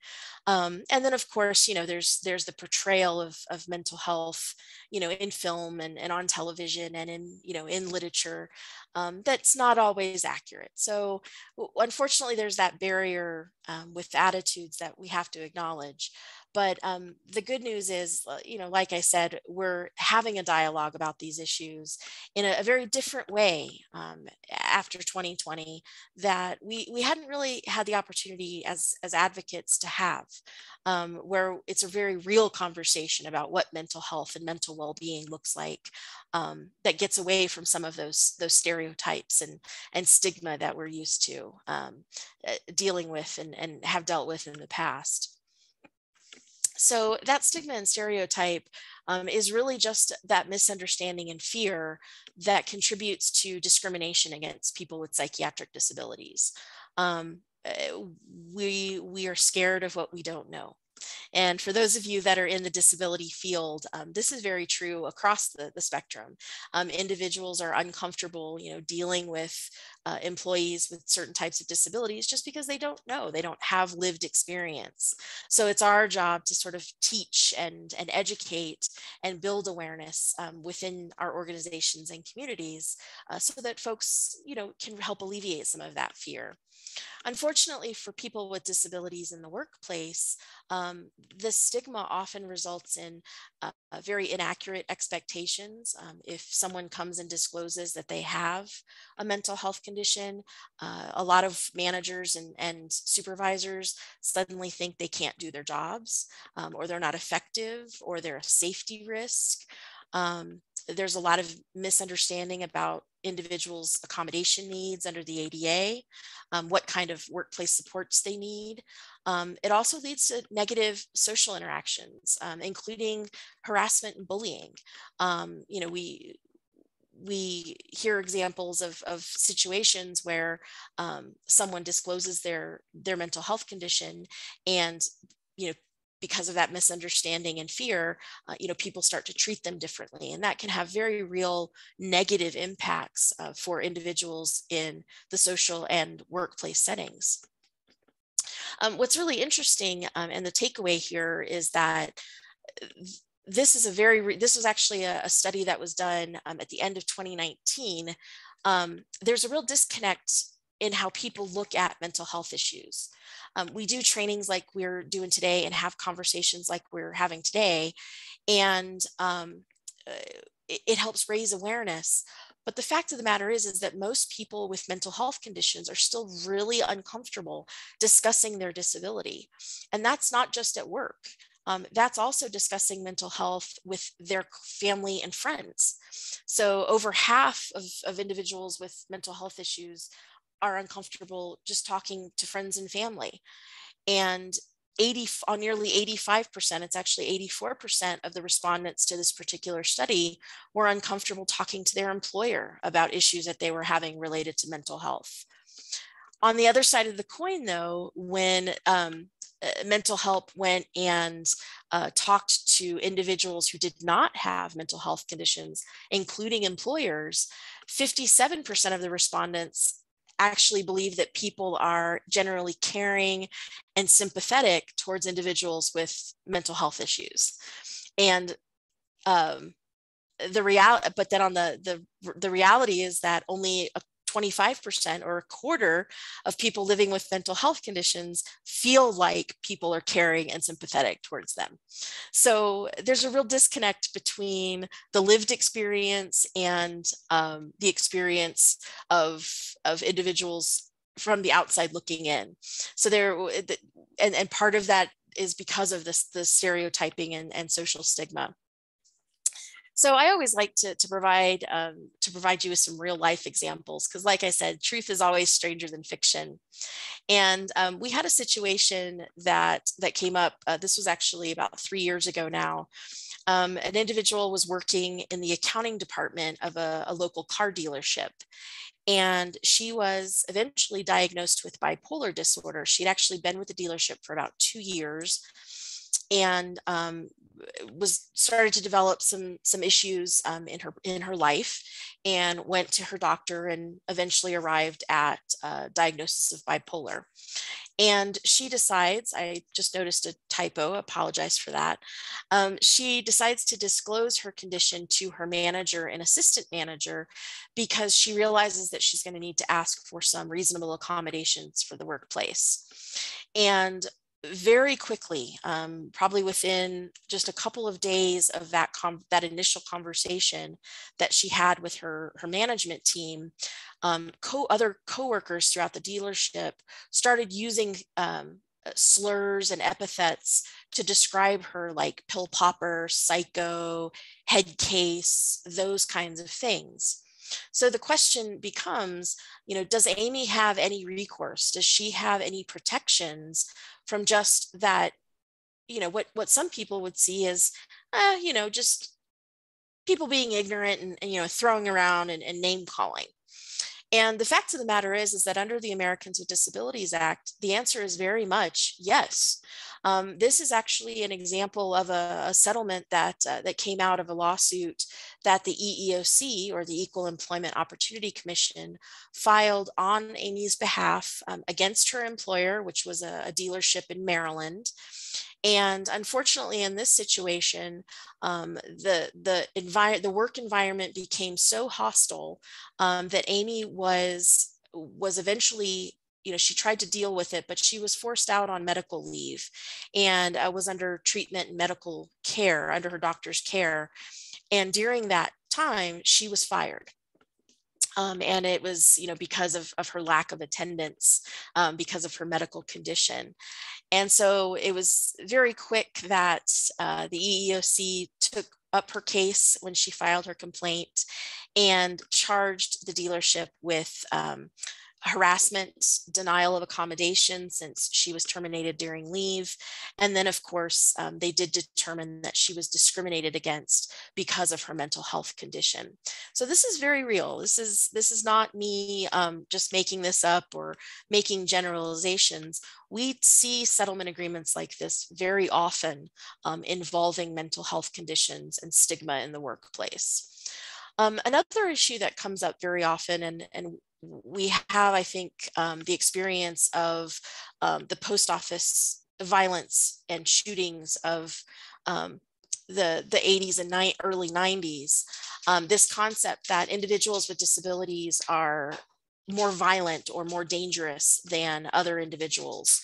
Um, and then of course you know there's there's the portrayal of, of mental health you know in film and, and on television and in you know in literature um, that's not always accurate. So unfortunately there's that barrier um, with attitudes that we have to acknowledge but um, the good news is, uh, you know, like I said, we're having a dialogue about these issues in a, a very different way um, after 2020 that we, we hadn't really had the opportunity as, as advocates to have, um, where it's a very real conversation about what mental health and mental well-being looks like um, that gets away from some of those, those stereotypes and, and stigma that we're used to um, uh, dealing with and, and have dealt with in the past. So that stigma and stereotype um, is really just that misunderstanding and fear that contributes to discrimination against people with psychiatric disabilities. Um, eh, we, we are scared of what we don't know. And for those of you that are in the disability field, um, this is very true across the, the spectrum. Um, individuals are uncomfortable, you know, dealing with uh, employees with certain types of disabilities just because they don't know, they don't have lived experience. So it's our job to sort of teach and, and educate and build awareness um, within our organizations and communities uh, so that folks, you know, can help alleviate some of that fear. Unfortunately, for people with disabilities in the workplace, um, the stigma often results in uh, very inaccurate expectations. Um, if someone comes and discloses that they have a mental health condition, uh, a lot of managers and, and, supervisors suddenly think they can't do their jobs um, or they're not effective or they're a safety risk. Um, there's a lot of misunderstanding about individuals' accommodation needs under the ADA, um, what kind of workplace supports they need. Um, it also leads to negative social interactions, um, including harassment and bullying. Um, you know, we we hear examples of, of situations where um, someone discloses their their mental health condition and you know because of that misunderstanding and fear, uh, you know, people start to treat them differently. And that can have very real negative impacts uh, for individuals in the social and workplace settings. Um, what's really interesting um, and the takeaway here is that uh, this is a very, this was actually a, a study that was done um, at the end of 2019. Um, there's a real disconnect in how people look at mental health issues. Um, we do trainings like we're doing today and have conversations like we're having today, and um, uh, it, it helps raise awareness. But the fact of the matter is, is that most people with mental health conditions are still really uncomfortable discussing their disability. And that's not just at work. Um, that's also discussing mental health with their family and friends. So over half of, of individuals with mental health issues are uncomfortable just talking to friends and family. And 80 on nearly 85%, it's actually 84% of the respondents to this particular study were uncomfortable talking to their employer about issues that they were having related to mental health. On the other side of the coin, though, when um, mental health went and uh, talked to individuals who did not have mental health conditions, including employers, 57% of the respondents actually believe that people are generally caring and sympathetic towards individuals with mental health issues. And um, the reality, but then on the, the, the reality is that only 25% or a quarter of people living with mental health conditions feel like people are caring and sympathetic towards them. So there's a real disconnect between the lived experience and um, the experience of, of individuals from the outside looking in. So there, and, and part of that is because of this, the stereotyping and, and social stigma. So I always like to, to provide um, to provide you with some real life examples because, like I said, truth is always stranger than fiction. And um, we had a situation that that came up. Uh, this was actually about three years ago now. Um, an individual was working in the accounting department of a, a local car dealership, and she was eventually diagnosed with bipolar disorder. She'd actually been with the dealership for about two years and um, was started to develop some some issues um, in her in her life and went to her doctor and eventually arrived at a diagnosis of bipolar. And she decides i just noticed a typo apologize for that um, she decides to disclose her condition to her manager and assistant manager because she realizes that she's going to need to ask for some reasonable accommodations for the workplace. And very quickly, um, probably within just a couple of days of that that initial conversation that she had with her her management team, um, co other coworkers throughout the dealership started using um, uh, slurs and epithets to describe her, like pill popper, psycho, head case, those kinds of things. So the question becomes, you know, does Amy have any recourse? Does she have any protections from just that, you know, what, what some people would see as, uh, you know, just people being ignorant and, and you know, throwing around and, and name calling. And the fact of the matter is, is that under the Americans with Disabilities Act, the answer is very much yes. Um, this is actually an example of a, a settlement that uh, that came out of a lawsuit that the EEOC or the Equal Employment Opportunity Commission filed on Amy's behalf um, against her employer, which was a, a dealership in Maryland. And unfortunately, in this situation, um, the the envir- the work environment became so hostile um, that Amy was was eventually you know she tried to deal with it but she was forced out on medical leave and uh, was under treatment and medical care under her doctor's care and during that time she was fired um, and it was, you know, because of, of her lack of attendance, um, because of her medical condition. And so it was very quick that uh, the EEOC took up her case when she filed her complaint and charged the dealership with um, harassment, denial of accommodation since she was terminated during leave. And then, of course, um, they did determine that she was discriminated against because of her mental health condition. So this is very real. This is this is not me um, just making this up or making generalizations. We see settlement agreements like this very often um, involving mental health conditions and stigma in the workplace. Um, another issue that comes up very often, and, and we have, I think, um, the experience of um, the post office violence and shootings of um, the, the 80s and ni- early 90s. Um, this concept that individuals with disabilities are more violent or more dangerous than other individuals.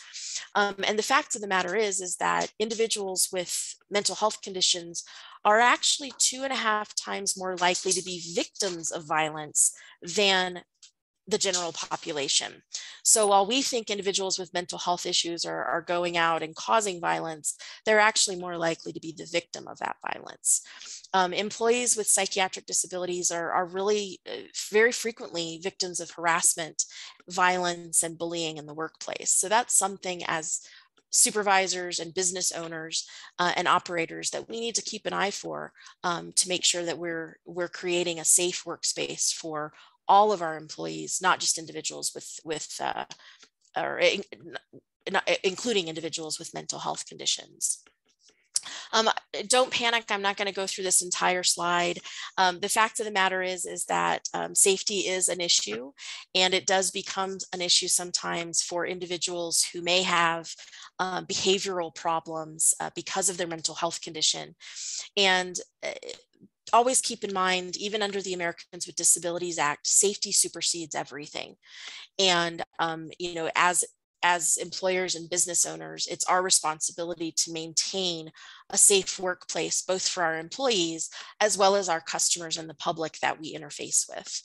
Um, and the fact of the matter is, is that individuals with mental health conditions are actually two and a half times more likely to be victims of violence than the general population. So while we think individuals with mental health issues are, are going out and causing violence, they're actually more likely to be the victim of that violence. Um, employees with psychiatric disabilities are, are really uh, very frequently victims of harassment, violence, and bullying in the workplace. So that's something as supervisors and business owners uh, and operators that we need to keep an eye for um, to make sure that we're we're creating a safe workspace for all of our employees, not just individuals with with uh, or in, including individuals with mental health conditions. Um, don't panic. I'm not going to go through this entire slide. Um, the fact of the matter is, is that um, safety is an issue and it does become an issue sometimes for individuals who may have uh, behavioral problems uh, because of their mental health condition. And uh, always keep in mind, even under the Americans with Disabilities Act, safety supersedes everything. And, um, you know, as as employers and business owners, it's our responsibility to maintain a safe workplace, both for our employees as well as our customers and the public that we interface with.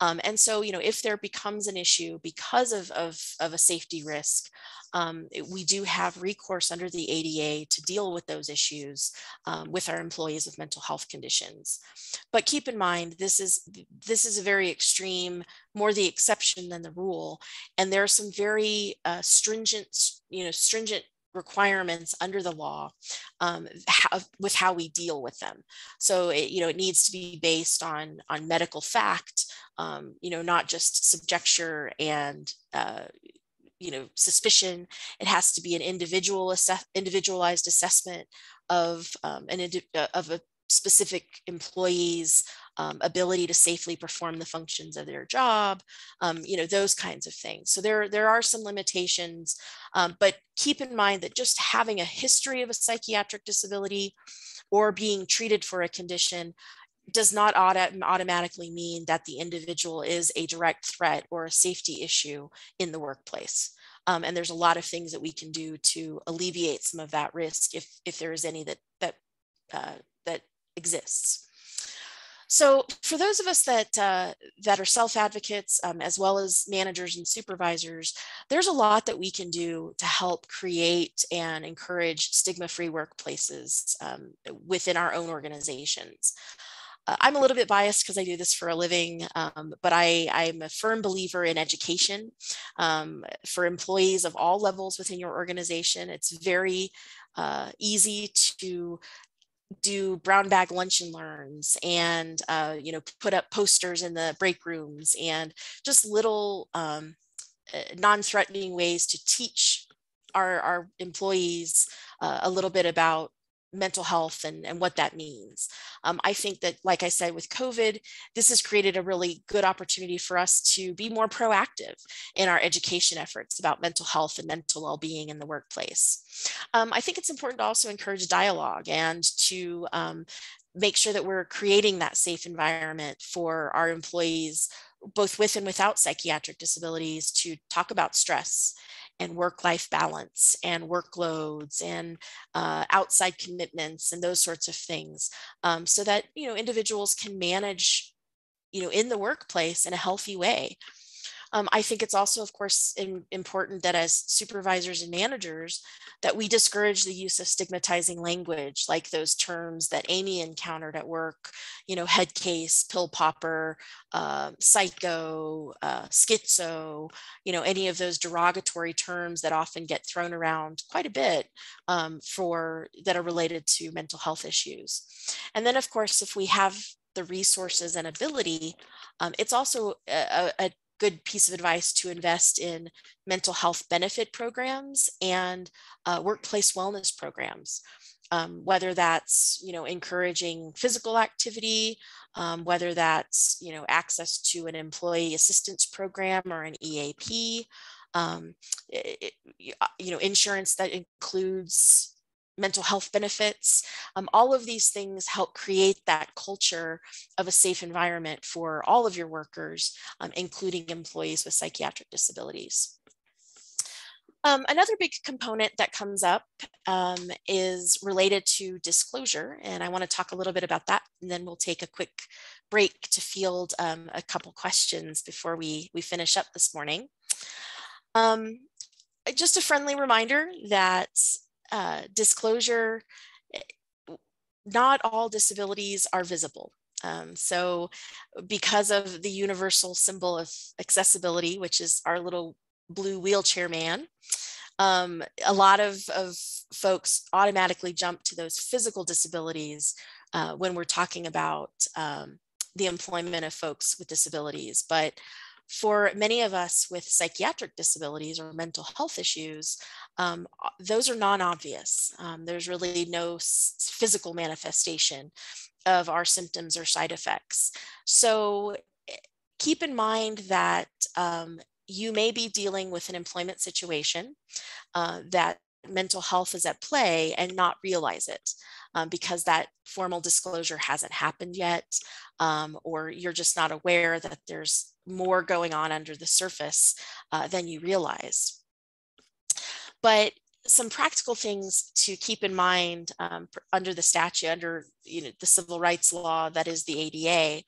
Um, and so, you know, if there becomes an issue because of, of, of a safety risk, um, we do have recourse under the ADA to deal with those issues um, with our employees with mental health conditions. But keep in mind, this is this is a very extreme, more the exception than the rule, and there are some very uh, stringent, you know, stringent requirements under the law um, with how we deal with them. So it, you know it needs to be based on on medical fact, um, you know, not just subjecture and uh, you know suspicion it has to be an individual assess individualized assessment of um, an of a specific employee's um, ability to safely perform the functions of their job, um, you know, those kinds of things. So there, there are some limitations, um, but keep in mind that just having a history of a psychiatric disability or being treated for a condition does not auto- automatically mean that the individual is a direct threat or a safety issue in the workplace. Um, and there's a lot of things that we can do to alleviate some of that risk if, if there is any that, that, uh, that exists. So for those of us that, uh, that are self-advocates, um, as well as managers and supervisors, there's a lot that we can do to help create and encourage stigma-free workplaces um, within our own organizations. Uh, I'm a little bit biased because I do this for a living, um, but I, I'm a firm believer in education um, for employees of all levels within your organization. It's very uh, easy to do brown bag lunch and learns and uh, you know put up posters in the break rooms and just little um, uh, non-threatening ways to teach our, our employees uh, a little bit about mental health and, and what that means. Um, I think that, like I said, with COVID, this has created a really good opportunity for us to be more proactive in our education efforts about mental health and mental well-being in the workplace. Um, I think it's important to also encourage dialogue and to um, make sure that we're creating that safe environment for our employees both with and without psychiatric disabilities to talk about stress and work life balance and workloads and uh, outside commitments and those sorts of things um, so that you know individuals can manage you know in the workplace in a healthy way um, I think it's also, of course, in, important that as supervisors and managers, that we discourage the use of stigmatizing language, like those terms that Amy encountered at work, you know, head case, pill popper, uh, psycho, uh, schizo, you know, any of those derogatory terms that often get thrown around quite a bit um, for that are related to mental health issues. And then, of course, if we have the resources and ability, um, it's also a, a, good piece of advice to invest in mental health benefit programs and uh, workplace wellness programs. Um, whether that's you know encouraging physical activity, um, whether that's you know access to an employee assistance program or an EAP, um, it, you know insurance that includes mental health benefits. Um, all of these things help create that culture of a safe environment for all of your workers, um, including employees with psychiatric disabilities. Um, another big component that comes up um, is related to disclosure, and I want to talk a little bit about that, and then we'll take a quick break to field um, a couple questions before we, we finish up this morning. Um, just a friendly reminder that uh, disclosure, eh, not all disabilities are visible. Um, so because of the universal symbol of accessibility, which is our little blue wheelchair man, um, a lot of, of folks automatically jump to those physical disabilities uh, when we're talking about um, the employment of folks with disabilities. But for many of us with psychiatric disabilities or mental health issues, um, those are non-obvious. Um, there's really no physical manifestation of our symptoms or side effects. So eh, keep in mind that um, you may be dealing with an employment situation uh, that mental health is at play and not realize it um, because that formal disclosure hasn't happened yet, um, or you're just not aware that there's more going on under the surface uh, than you realize. But some practical things to keep in mind um, under the statute, under you know, the civil rights law that is the ADA.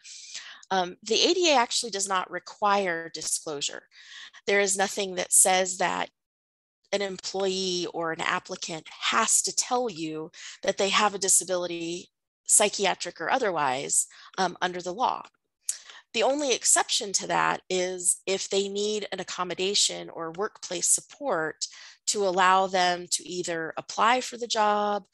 Um, the ADA actually does not require disclosure. There is nothing that says that an employee or an applicant has to tell you that they have a disability, psychiatric or otherwise, um, under the law. The only exception to that is if they need an accommodation or workplace support to allow them to either apply for the job,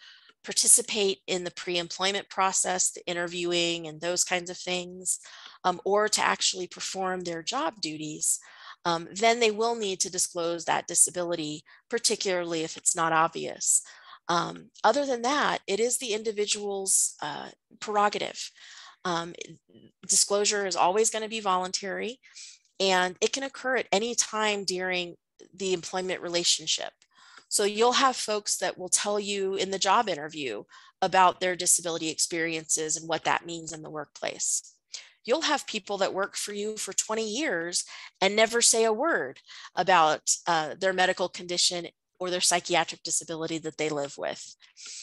participate in the pre employment process, the interviewing, and those kinds of things, um, or to actually perform their job duties um, then they will need to disclose that disability, particularly if it's not obvious. Um, other than that, it is the individual's uh, prerogative. Um, disclosure is always going to be voluntary and it can occur at any time during the employment relationship. So you'll have folks that will tell you in the job interview about their disability experiences and what that means in the workplace you'll have people that work for you for 20 years and never say a word about uh, their medical condition or their psychiatric disability that they live with.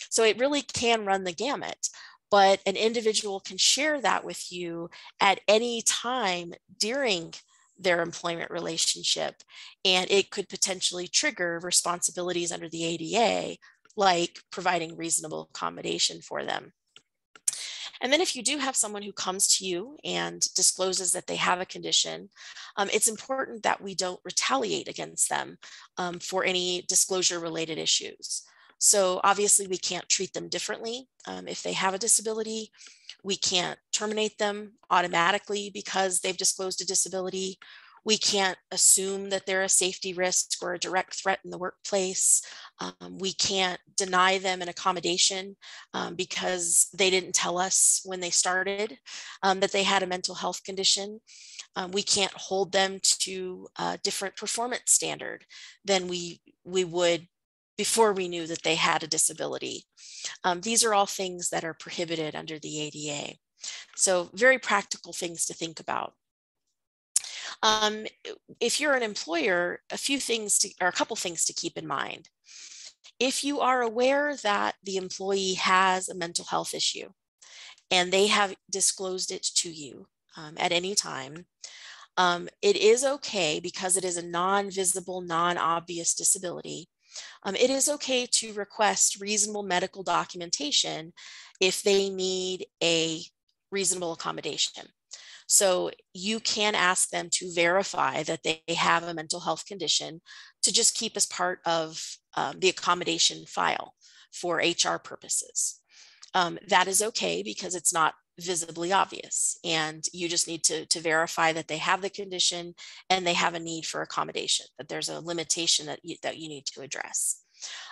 So it really can run the gamut, but an individual can share that with you at any time during their employment relationship, and it could potentially trigger responsibilities under the ADA, like providing reasonable accommodation for them. And then if you do have someone who comes to you and discloses that they have a condition, um, it's important that we don't retaliate against them um, for any disclosure related issues. So obviously we can't treat them differently um, if they have a disability. We can't terminate them automatically because they've disclosed a disability. We can't assume that they're a safety risk or a direct threat in the workplace. Um, we can't deny them an accommodation um, because they didn't tell us when they started um, that they had a mental health condition. Um, we can't hold them to a different performance standard than we, we would before we knew that they had a disability. Um, these are all things that are prohibited under the ADA. So very practical things to think about. Um, if you're an employer, a few things to, or a couple things to keep in mind. If you are aware that the employee has a mental health issue and they have disclosed it to you um, at any time, um, it is okay because it is a non-visible, non-obvious disability. Um, it is okay to request reasonable medical documentation if they need a reasonable accommodation. So you can ask them to verify that they have a mental health condition to just keep as part of um, the accommodation file for HR purposes. Um, that is okay because it's not visibly obvious and you just need to, to verify that they have the condition and they have a need for accommodation, that there's a limitation that you, that you need to address.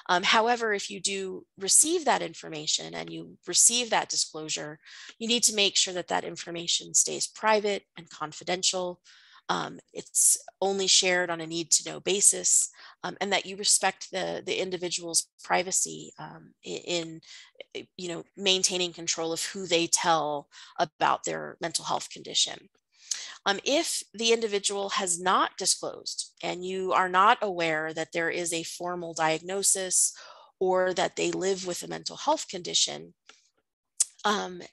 Um, however, if you do receive that information and you receive that disclosure, you need to make sure that that information stays private and confidential. Um, it's only shared on a need to know basis um, and that you respect the, the individual's privacy um, in, you know, maintaining control of who they tell about their mental health condition. Um, if the individual has not disclosed and you are not aware that there is a formal diagnosis or that they live with a mental health condition, um,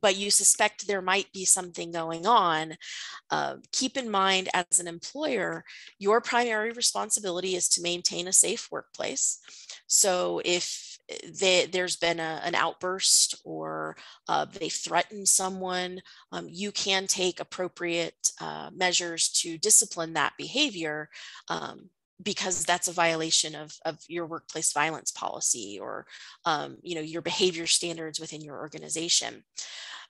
but you suspect there might be something going on, uh, keep in mind as an employer, your primary responsibility is to maintain a safe workplace. So if they, there's been a, an outburst or uh, they threaten someone, um, you can take appropriate uh, measures to discipline that behavior um, because that's a violation of, of your workplace violence policy or um, you know your behavior standards within your organization.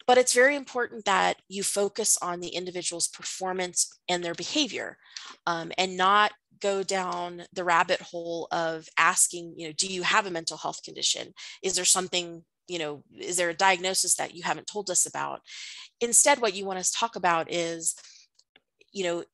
But it's very important that you focus on the individual's performance and their behavior um, and not go down the rabbit hole of asking you know do you have a mental health condition? Is there something you know is there a diagnosis that you haven't told us about? Instead what you want us to talk about is you know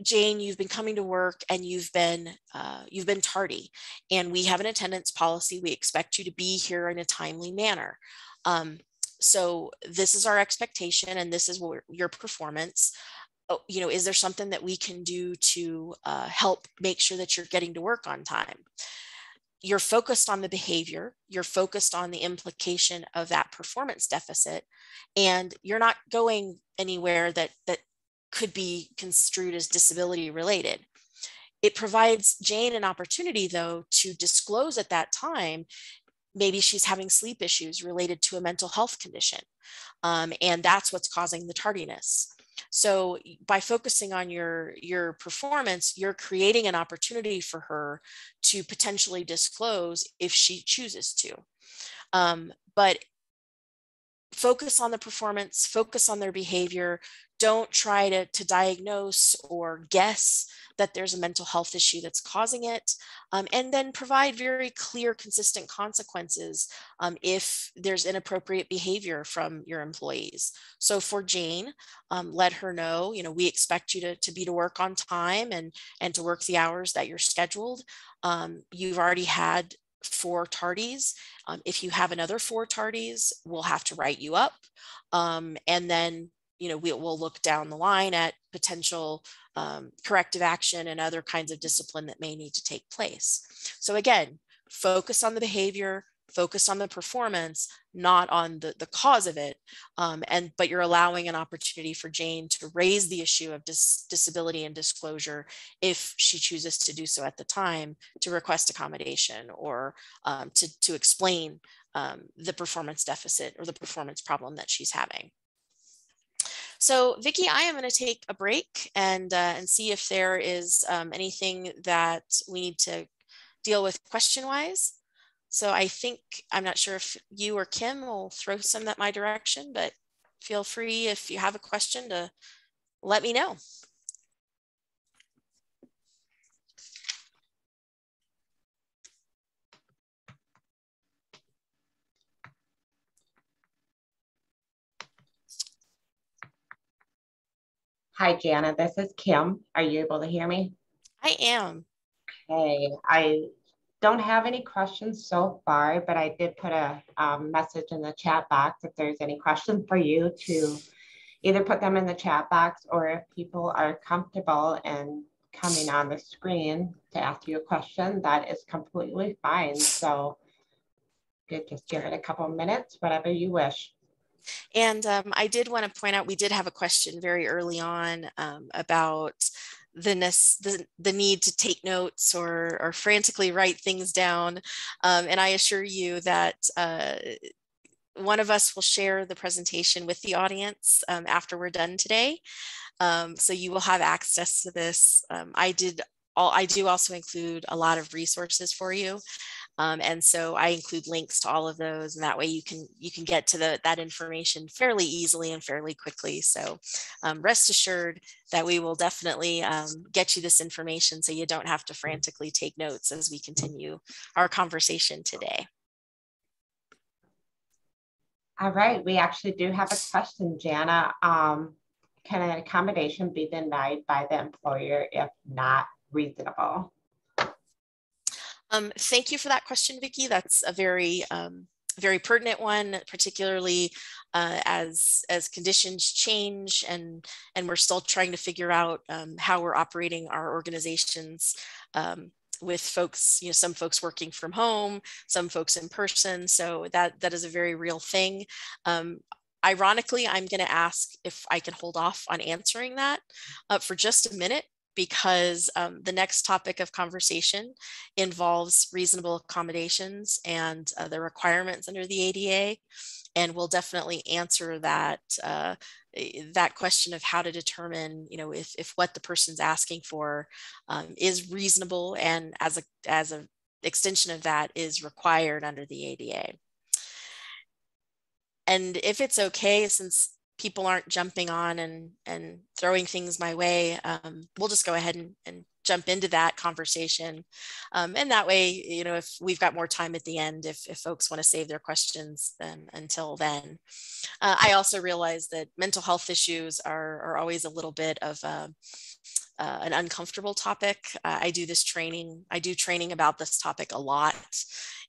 Jane, you've been coming to work and you've been uh, you've been tardy, and we have an attendance policy. We expect you to be here in a timely manner. Um, so this is our expectation, and this is your performance. Oh, you know, is there something that we can do to uh, help make sure that you're getting to work on time? You're focused on the behavior. You're focused on the implication of that performance deficit, and you're not going anywhere that that could be construed as disability related. It provides Jane an opportunity, though, to disclose at that time maybe she's having sleep issues related to a mental health condition. Um, and that's what's causing the tardiness. So by focusing on your, your performance, you're creating an opportunity for her to potentially disclose if she chooses to. Um, but focus on the performance, focus on their behavior. Don't try to, to diagnose or guess that there's a mental health issue that's causing it. Um, and then provide very clear, consistent consequences um, if there's inappropriate behavior from your employees. So for Jane, um, let her know, you know, we expect you to, to be to work on time and, and to work the hours that you're scheduled. Um, you've already had four tardies. Um, if you have another four tardies, we'll have to write you up. Um, and then, you know, we, will look down the line at potential um, corrective action and other kinds of discipline that may need to take place. So again, focus on the behavior, focus on the performance, not on the, the cause of it. Um, and but you're allowing an opportunity for Jane to raise the issue of dis disability and disclosure if she chooses to do so at the time to request accommodation or um, to, to explain um, the performance deficit or the performance problem that she's having. So Vicki, I am going to take a break and, uh, and see if there is um, anything that we need to deal with question wise. So I think, I'm not sure if you or Kim will throw some that my direction, but feel free if you have a question to let me know. Hi, Jana. This is Kim. Are you able to hear me? I am. Okay. I don't have any questions so far, but I did put a um, message in the chat box if there's any questions for you to either put them in the chat box or if people are comfortable and coming on the screen to ask you a question, that is completely fine. So good, just give it a couple minutes, whatever you wish. And um, I did want to point out, we did have a question very early on um, about the, the, the need to take notes or, or frantically write things down. Um, and I assure you that uh, one of us will share the presentation with the audience um, after we're done today. Um, so you will have access to this. Um, I did all, I do also include a lot of resources for you. Um, and so I include links to all of those and that way you can you can get to the, that information fairly easily and fairly quickly. So um, rest assured that we will definitely um, get you this information so you don't have to frantically take notes as we continue our conversation today. All right, we actually do have a question, Jana. Um, can an accommodation be denied by the employer if not reasonable? Um, thank you for that question, Vicki. That's a very, um, very pertinent one, particularly uh, as as conditions change and and we're still trying to figure out um, how we're operating our organizations um, with folks, you know, some folks working from home, some folks in person. So that that is a very real thing. Um, ironically, I'm going to ask if I can hold off on answering that uh, for just a minute because um, the next topic of conversation involves reasonable accommodations and uh, the requirements under the ADA. And we'll definitely answer that uh, eh, that question of how to determine, you know, if, if what the person's asking for um, is reasonable and as a as a extension of that is required under the ADA. And if it's okay, since people aren't jumping on and and throwing things my way, um, we'll just go ahead and, and jump into that conversation. Um, and that way, you know, if we've got more time at the end, if, if folks want to save their questions then until then. Uh, I also realize that mental health issues are, are always a little bit of a, uh, an uncomfortable topic. Uh, I do this training, I do training about this topic a lot.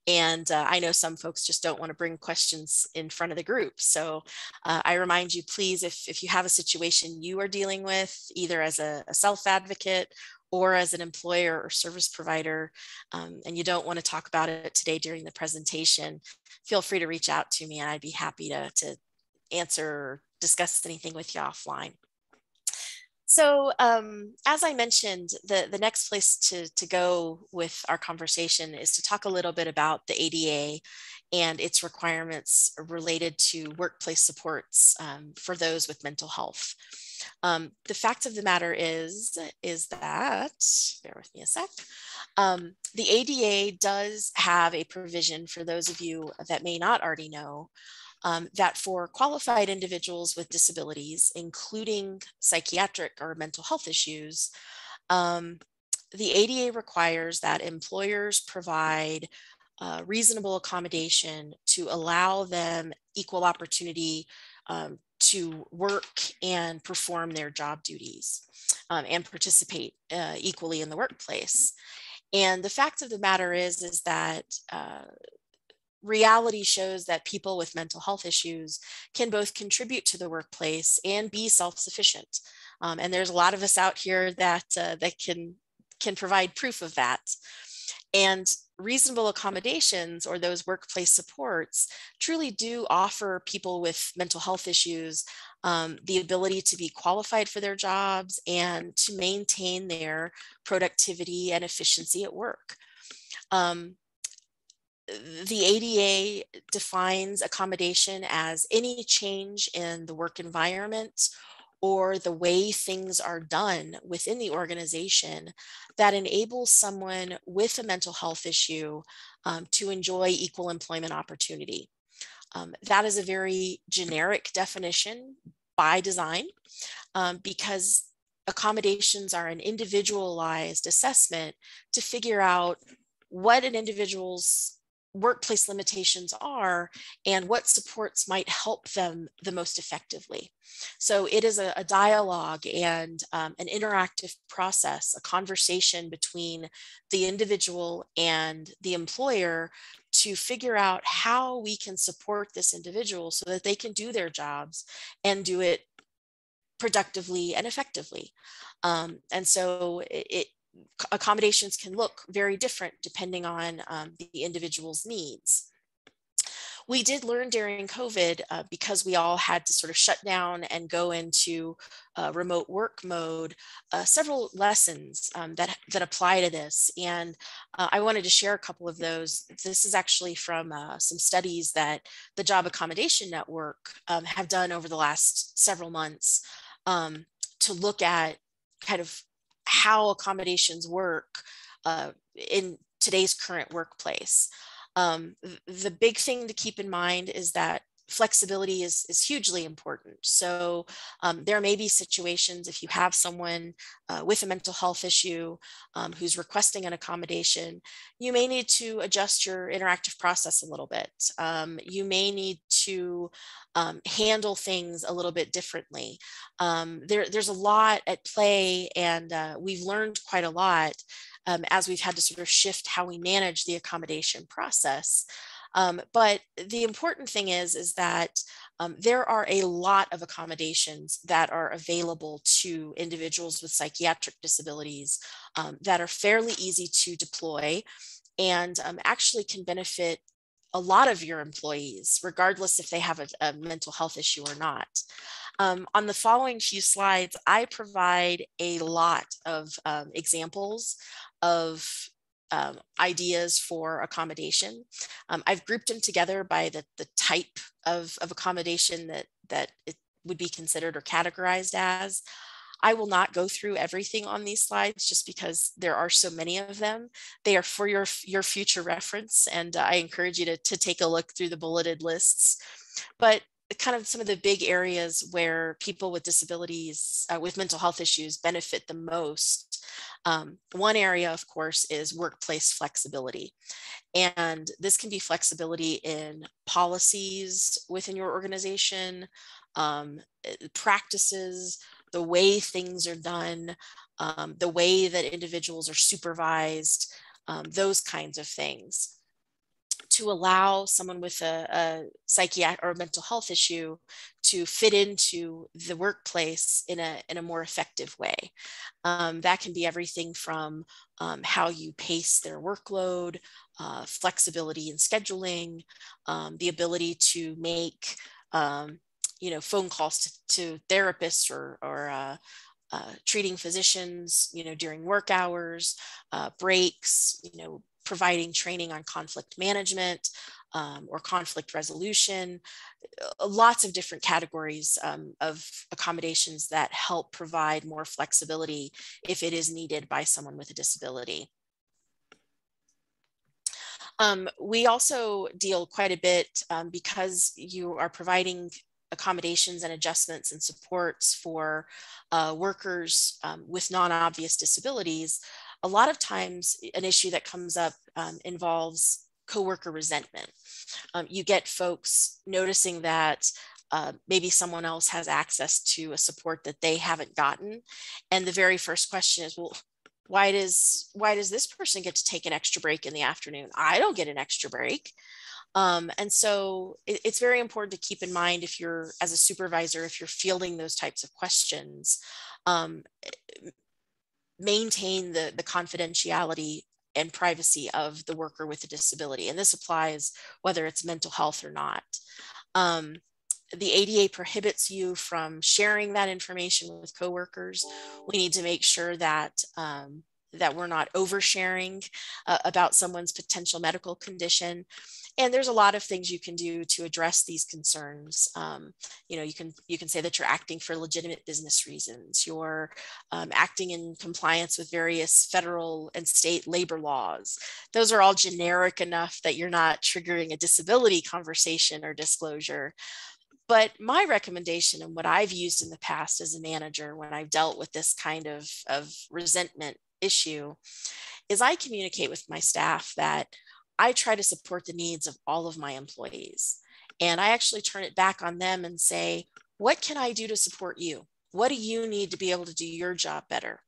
And uh, I know some folks just don't want to bring questions in front of the group. So uh, I remind you, please, if, if you have a situation you are dealing with, either as a, a self advocate or as an employer or service provider, um, and you don't want to talk about it today during the presentation, feel free to reach out to me and I'd be happy to, to answer or discuss anything with you offline. So um, as I mentioned, the, the next place to, to go with our conversation is to talk a little bit about the ADA and its requirements related to workplace supports um, for those with mental health. Um, the fact of the matter is, is that, bear with me a sec, um, the ADA does have a provision for those of you that may not already know um, that for qualified individuals with disabilities, including psychiatric or mental health issues, um, the ADA requires that employers provide uh, reasonable accommodation to allow them equal opportunity um, to work and perform their job duties um, and participate uh, equally in the workplace. And the fact of the matter is, is that uh, reality shows that people with mental health issues can both contribute to the workplace and be self-sufficient. Um, and there's a lot of us out here that, uh, that can, can provide proof of that. And reasonable accommodations or those workplace supports truly do offer people with mental health issues um, the ability to be qualified for their jobs and to maintain their productivity and efficiency at work. Um, the ADA defines accommodation as any change in the work environment or the way things are done within the organization that enables someone with a mental health issue um, to enjoy equal employment opportunity. Um, that is a very generic definition by design um, because accommodations are an individualized assessment to figure out what an individual's workplace limitations are and what supports might help them the most effectively. So it is a, a dialogue and um, an interactive process, a conversation between the individual and the employer to figure out how we can support this individual so that they can do their jobs and do it productively and effectively. Um, and so it, accommodations can look very different depending on um, the individual's needs. We did learn during COVID uh, because we all had to sort of shut down and go into uh, remote work mode, uh, several lessons um, that, that apply to this. And uh, I wanted to share a couple of those. This is actually from uh, some studies that the Job Accommodation Network um, have done over the last several months um, to look at kind of how accommodations work uh, in today's current workplace. Um, the big thing to keep in mind is that flexibility is, is hugely important. So um, there may be situations if you have someone uh, with a mental health issue um, who's requesting an accommodation, you may need to adjust your interactive process a little bit. Um, you may need to um, handle things a little bit differently. Um, there, there's a lot at play and uh, we've learned quite a lot um, as we've had to sort of shift how we manage the accommodation process. Um, but the important thing is, is that um, there are a lot of accommodations that are available to individuals with psychiatric disabilities um, that are fairly easy to deploy and um, actually can benefit a lot of your employees, regardless if they have a, a mental health issue or not. Um, on the following few slides, I provide a lot of um, examples of um, ideas for accommodation. Um, I've grouped them together by the, the type of, of accommodation that, that it would be considered or categorized as. I will not go through everything on these slides just because there are so many of them. They are for your, your future reference and I encourage you to, to take a look through the bulleted lists. But kind of some of the big areas where people with disabilities, uh, with mental health issues benefit the most um, one area, of course, is workplace flexibility. And this can be flexibility in policies within your organization, um, eh, practices, the way things are done, um, the way that individuals are supervised, um, those kinds of things to allow someone with a, a psychiatric or mental health issue to fit into the workplace in a, in a more effective way. Um, that can be everything from um, how you pace their workload, uh, flexibility in scheduling, um, the ability to make um, you know phone calls to, to therapists or, or uh, uh, treating physicians, you know, during work hours, uh, breaks, you know, providing training on conflict management um, or conflict resolution, uh, lots of different categories um, of accommodations that help provide more flexibility if it is needed by someone with a disability. Um, we also deal quite a bit um, because you are providing accommodations and adjustments and supports for uh, workers um, with non-obvious disabilities a lot of times an issue that comes up um, involves coworker resentment. Um, you get folks noticing that uh, maybe someone else has access to a support that they haven't gotten. And the very first question is, well, why does why does this person get to take an extra break in the afternoon? I don't get an extra break. Um, and so it, it's very important to keep in mind if you're as a supervisor, if you're fielding those types of questions, um, maintain the, the confidentiality and privacy of the worker with a disability. And this applies whether it's mental health or not. Um, the ADA prohibits you from sharing that information with coworkers. We need to make sure that um, that we're not oversharing uh, about someone's potential medical condition and there's a lot of things you can do to address these concerns. Um, you know you can you can say that you're acting for legitimate business reasons. You're um, acting in compliance with various federal and state labor laws. Those are all generic enough that you're not triggering a disability conversation or disclosure. But my recommendation and what I've used in the past as a manager when I've dealt with this kind of, of resentment issue is I communicate with my staff that I try to support the needs of all of my employees. And I actually turn it back on them and say, what can I do to support you? What do you need to be able to do your job better?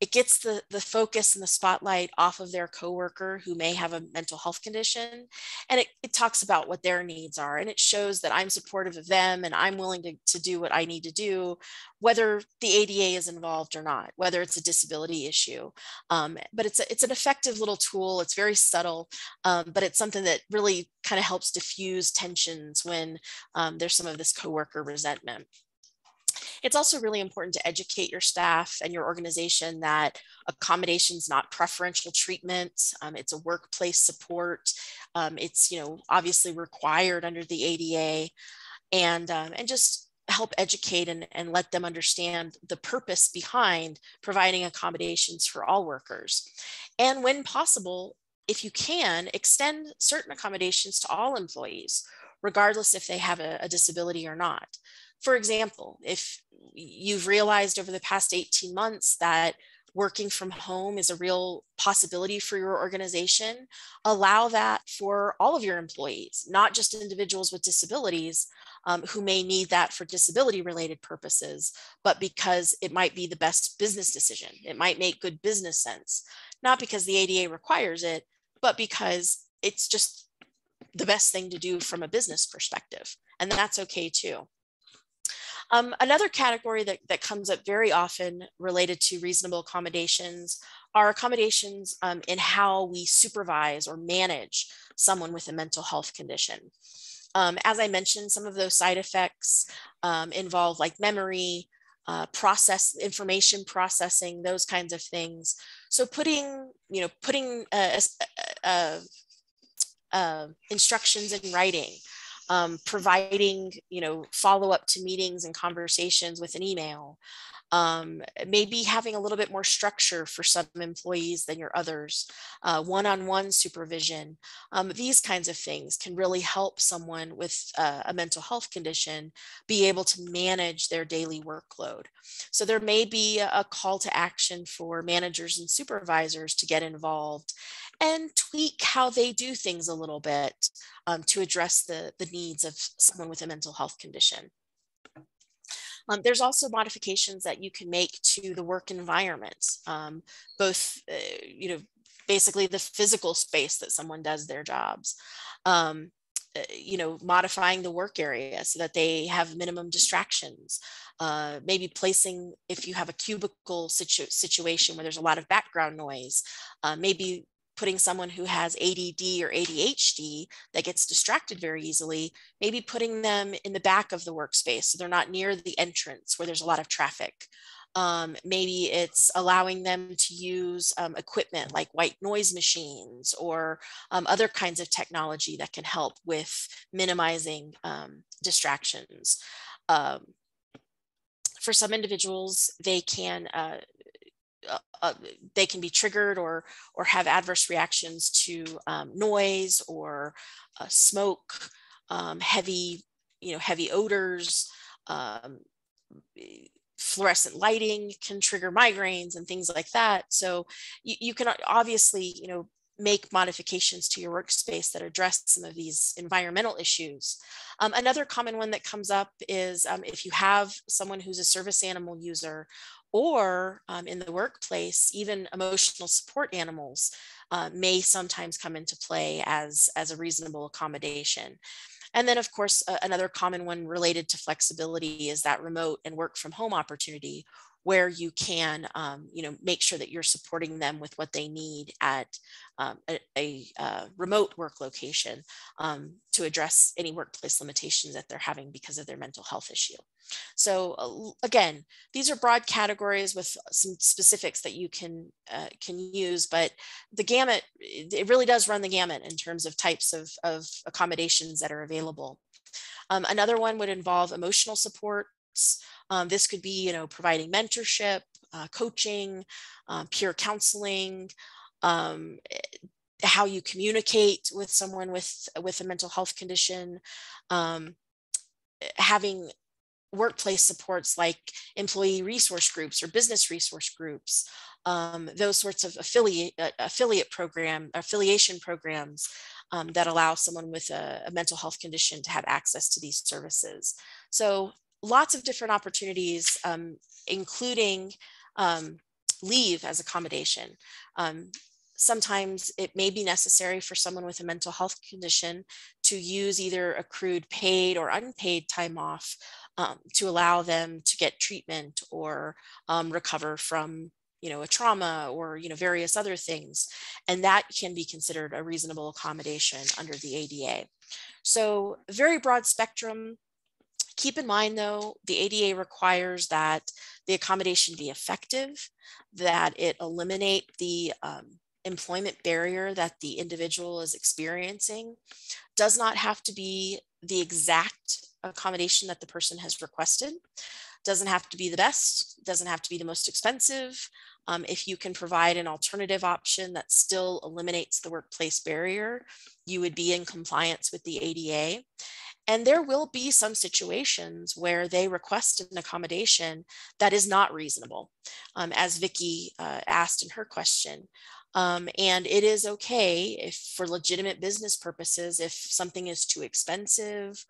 It gets the, the focus and the spotlight off of their coworker who may have a mental health condition. And it, it talks about what their needs are. And it shows that I'm supportive of them and I'm willing to, to do what I need to do, whether the ADA is involved or not, whether it's a disability issue. Um, but it's, a, it's an effective little tool. It's very subtle, um, but it's something that really kind of helps diffuse tensions when um, there's some of this coworker resentment. It's also really important to educate your staff and your organization that accommodation is not preferential treatment. Um, it's a workplace support. Um, it's, you know, obviously required under the ADA and, um, and just help educate and, and let them understand the purpose behind providing accommodations for all workers. And when possible, if you can, extend certain accommodations to all employees, regardless if they have a, a disability or not. For example, if you've realized over the past 18 months that working from home is a real possibility for your organization, allow that for all of your employees, not just individuals with disabilities um, who may need that for disability related purposes, but because it might be the best business decision. It might make good business sense, not because the ADA requires it, but because it's just the best thing to do from a business perspective. And that's okay too. Um, another category that, that comes up very often related to reasonable accommodations are accommodations um, in how we supervise or manage someone with a mental health condition. Um, as I mentioned, some of those side effects um, involve like memory, uh, process information processing, those kinds of things. So putting, you know, putting uh, uh, uh, instructions in writing, um, providing you know follow up to meetings and conversations with an email um, maybe having a little bit more structure for some employees than your others uh, one-on-one supervision um, these kinds of things can really help someone with uh, a mental health condition be able to manage their daily workload so there may be a call to action for managers and supervisors to get involved and tweak how they do things a little bit um, to address the, the needs of someone with a mental health condition. Um, there's also modifications that you can make to the work environment, um, both, uh, you know, basically the physical space that someone does their jobs. Um, uh, you know, modifying the work area so that they have minimum distractions. Uh, maybe placing, if you have a cubicle situ situation where there's a lot of background noise, uh, maybe putting someone who has ADD or ADHD that gets distracted very easily, maybe putting them in the back of the workspace so they're not near the entrance where there's a lot of traffic. Um, maybe it's allowing them to use um, equipment like white noise machines or um, other kinds of technology that can help with minimizing um, distractions. Um, for some individuals, they can uh, uh, uh, they can be triggered or or have adverse reactions to um, noise or uh, smoke, um, heavy you know heavy odors, um, fluorescent lighting can trigger migraines and things like that. So you, you can obviously you know make modifications to your workspace that address some of these environmental issues. Um, another common one that comes up is um, if you have someone who's a service animal user or um, in the workplace, even emotional support animals uh, may sometimes come into play as, as a reasonable accommodation. And then, of course, uh, another common one related to flexibility is that remote and work from home opportunity where you can, um, you know, make sure that you're supporting them with what they need at um, a, a uh, remote work location um, to address any workplace limitations that they're having because of their mental health issue. So uh, again, these are broad categories with some specifics that you can uh, can use, but the gamut, it really does run the gamut in terms of types of, of accommodations that are available. Um, another one would involve emotional Um, this could be, you know, providing mentorship, uh, coaching, uh, peer counseling, um, how you communicate with someone with with a mental health condition, um, having workplace supports like employee resource groups or business resource groups, um, those sorts of affiliate uh, affiliate program affiliation programs um, that allow someone with a, a, mental health condition to have access to these services. So lots of different opportunities, um, including um, leave as accommodation. Um, sometimes it may be necessary for someone with a mental health condition to use either accrued paid or unpaid time off um, to allow them to get treatment or um, recover from you know a trauma or you know various other things and that can be considered a reasonable accommodation under the ada so very broad spectrum Keep in mind though, the ADA requires that the accommodation be effective, that it eliminate the um, employment barrier that the individual is experiencing, does not have to be the exact accommodation that the person has requested, doesn't have to be the best, doesn't have to be the most expensive. Um, if you can provide an alternative option that still eliminates the workplace barrier, you would be in compliance with the ADA. And there will be some situations where they request an accommodation that is not reasonable, um, as Vicki uh, asked in her question. Um, and it is okay if for legitimate business purposes, if something is too expensive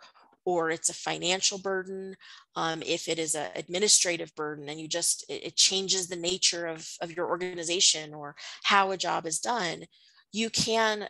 or it's a financial burden, um, if it is an administrative burden and you just, it, it changes the nature of, of your organization or how a job is done, you can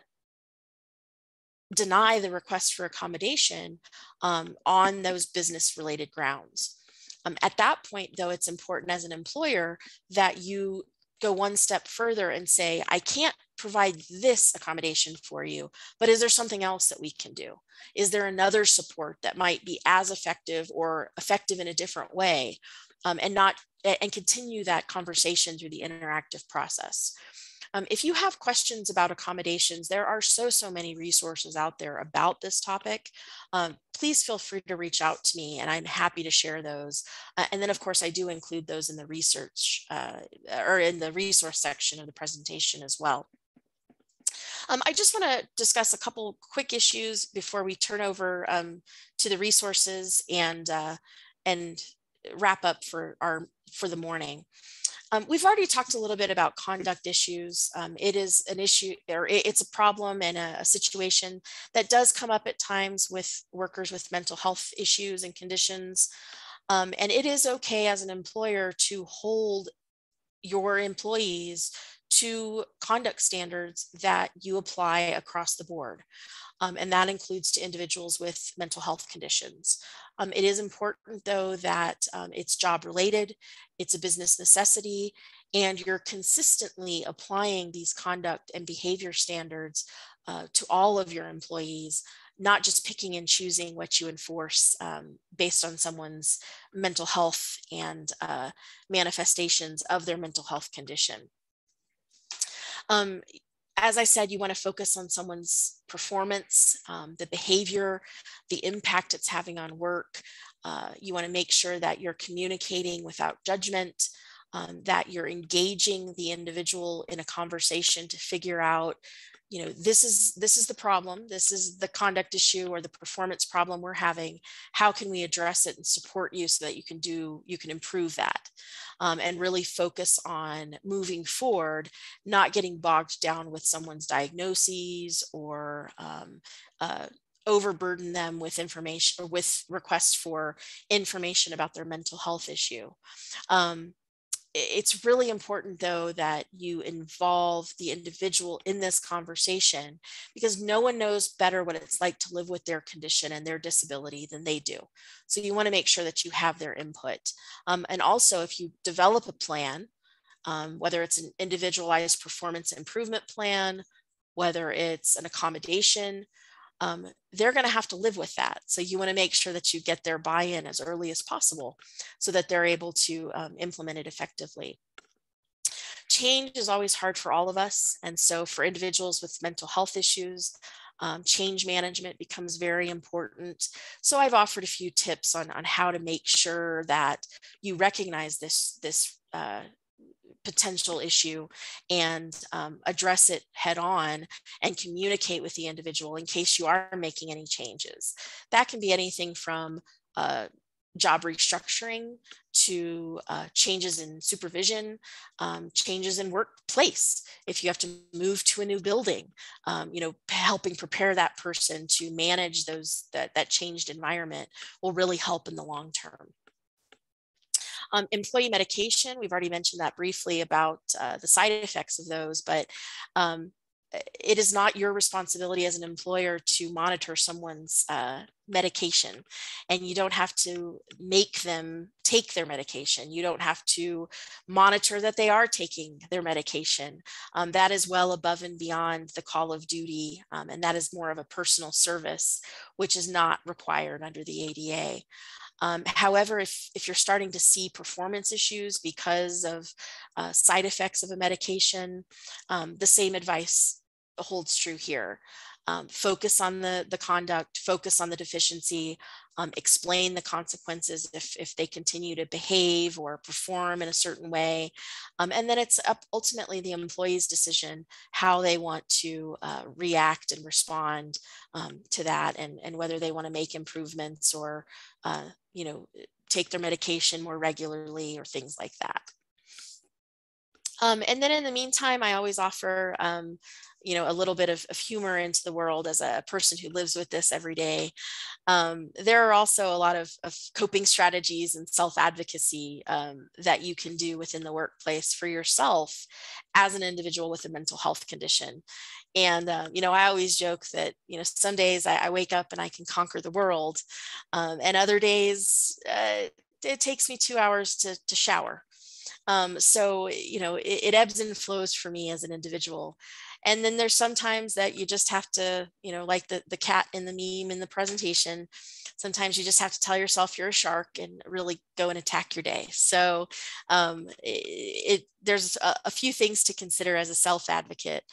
deny the request for accommodation um, on those business related grounds. Um, at that point, though, it's important as an employer that you go one step further and say, I can't provide this accommodation for you, but is there something else that we can do? Is there another support that might be as effective or effective in a different way um, and not and continue that conversation through the interactive process? Um, if you have questions about accommodations, there are so, so many resources out there about this topic. Um, please feel free to reach out to me and I'm happy to share those. Uh, and then of course, I do include those in the research uh, or in the resource section of the presentation as well. Um, I just want to discuss a couple quick issues before we turn over um, to the resources and uh, and wrap up for our for the morning. Um, we've already talked a little bit about conduct issues. Um, it is an issue or it's a problem and a, a, situation that does come up at times with workers with mental health issues and conditions. Um, and it is okay as an employer to hold your employees to conduct standards that you apply across the board. Um, and that includes to individuals with mental health conditions. Um, it is important, though, that um, it's job related, it's a business necessity, and you're consistently applying these conduct and behavior standards uh, to all of your employees, not just picking and choosing what you enforce um, based on someone's mental health and uh, manifestations of their mental health condition. Um, as I said, you want to focus on someone's performance, um, the behavior, the impact it's having on work. Uh, you want to make sure that you're communicating without judgment, um, that you're engaging the individual in a conversation to figure out you know this is this is the problem this is the conduct issue or the performance problem we're having how can we address it and support you so that you can do you can improve that? Um, and really focus on moving forward not getting bogged down with someone's diagnoses or um, uh, overburden them with information or with requests for information about their mental health issue. Um, it's really important though that you involve the individual in this conversation because no one knows better what it's like to live with their condition and their disability than they do. So you want to make sure that you have their input. Um, and also if you develop a plan um, whether it's an individualized performance improvement plan whether it's an accommodation um, they're going to have to live with that. So you want to make sure that you get their buy-in as early as possible so that they're able to um, implement it effectively. Change is always hard for all of us. And so for individuals with mental health issues, um, change management becomes very important. So I've offered a few tips on, on how to make sure that you recognize this, this uh, potential issue and um, address it head on and communicate with the individual in case you are making any changes. That can be anything from uh, job restructuring to uh, changes in supervision, um, changes in workplace. If you have to move to a new building, um, you know, helping prepare that person to manage those that, that changed environment will really help in the long term. Um, employee medication, we've already mentioned that briefly about uh, the side effects of those, but um, it is not your responsibility as an employer to monitor someone's uh, medication. And you don't have to make them take their medication. You don't have to monitor that they are taking their medication. Um, that is well above and beyond the call of duty um, and that is more of a personal service which is not required under the ada um, however, if, if you're starting to see performance issues because of uh, side effects of a medication, um, the same advice holds true here. Um, focus on the, the conduct, focus on the deficiency, um, explain the consequences if, if they continue to behave or perform in a certain way. Um, and then it's up ultimately the employee's decision how they want to uh, react and respond um, to that and, and whether they want to make improvements or, uh, you know, take their medication more regularly or things like that. Um, and then in the meantime, I always offer, um, you know, a little bit of, of, humor into the world as a person who lives with this every day. Um, there are also a lot of, of coping strategies and self-advocacy um, that you can do within the workplace for yourself as an individual with a mental health condition. And, uh, you know, I always joke that, you know, some days I, I wake up and I can conquer the world. Um, and other days uh, it takes me two hours to, to shower um, so, you know, it, it ebbs and flows for me as an individual. And then there's sometimes that you just have to, you know, like the, the cat in the meme in the presentation, sometimes you just have to tell yourself you're a shark and really go and attack your day. So um, it, it, there's a, a few things to consider as a self advocate.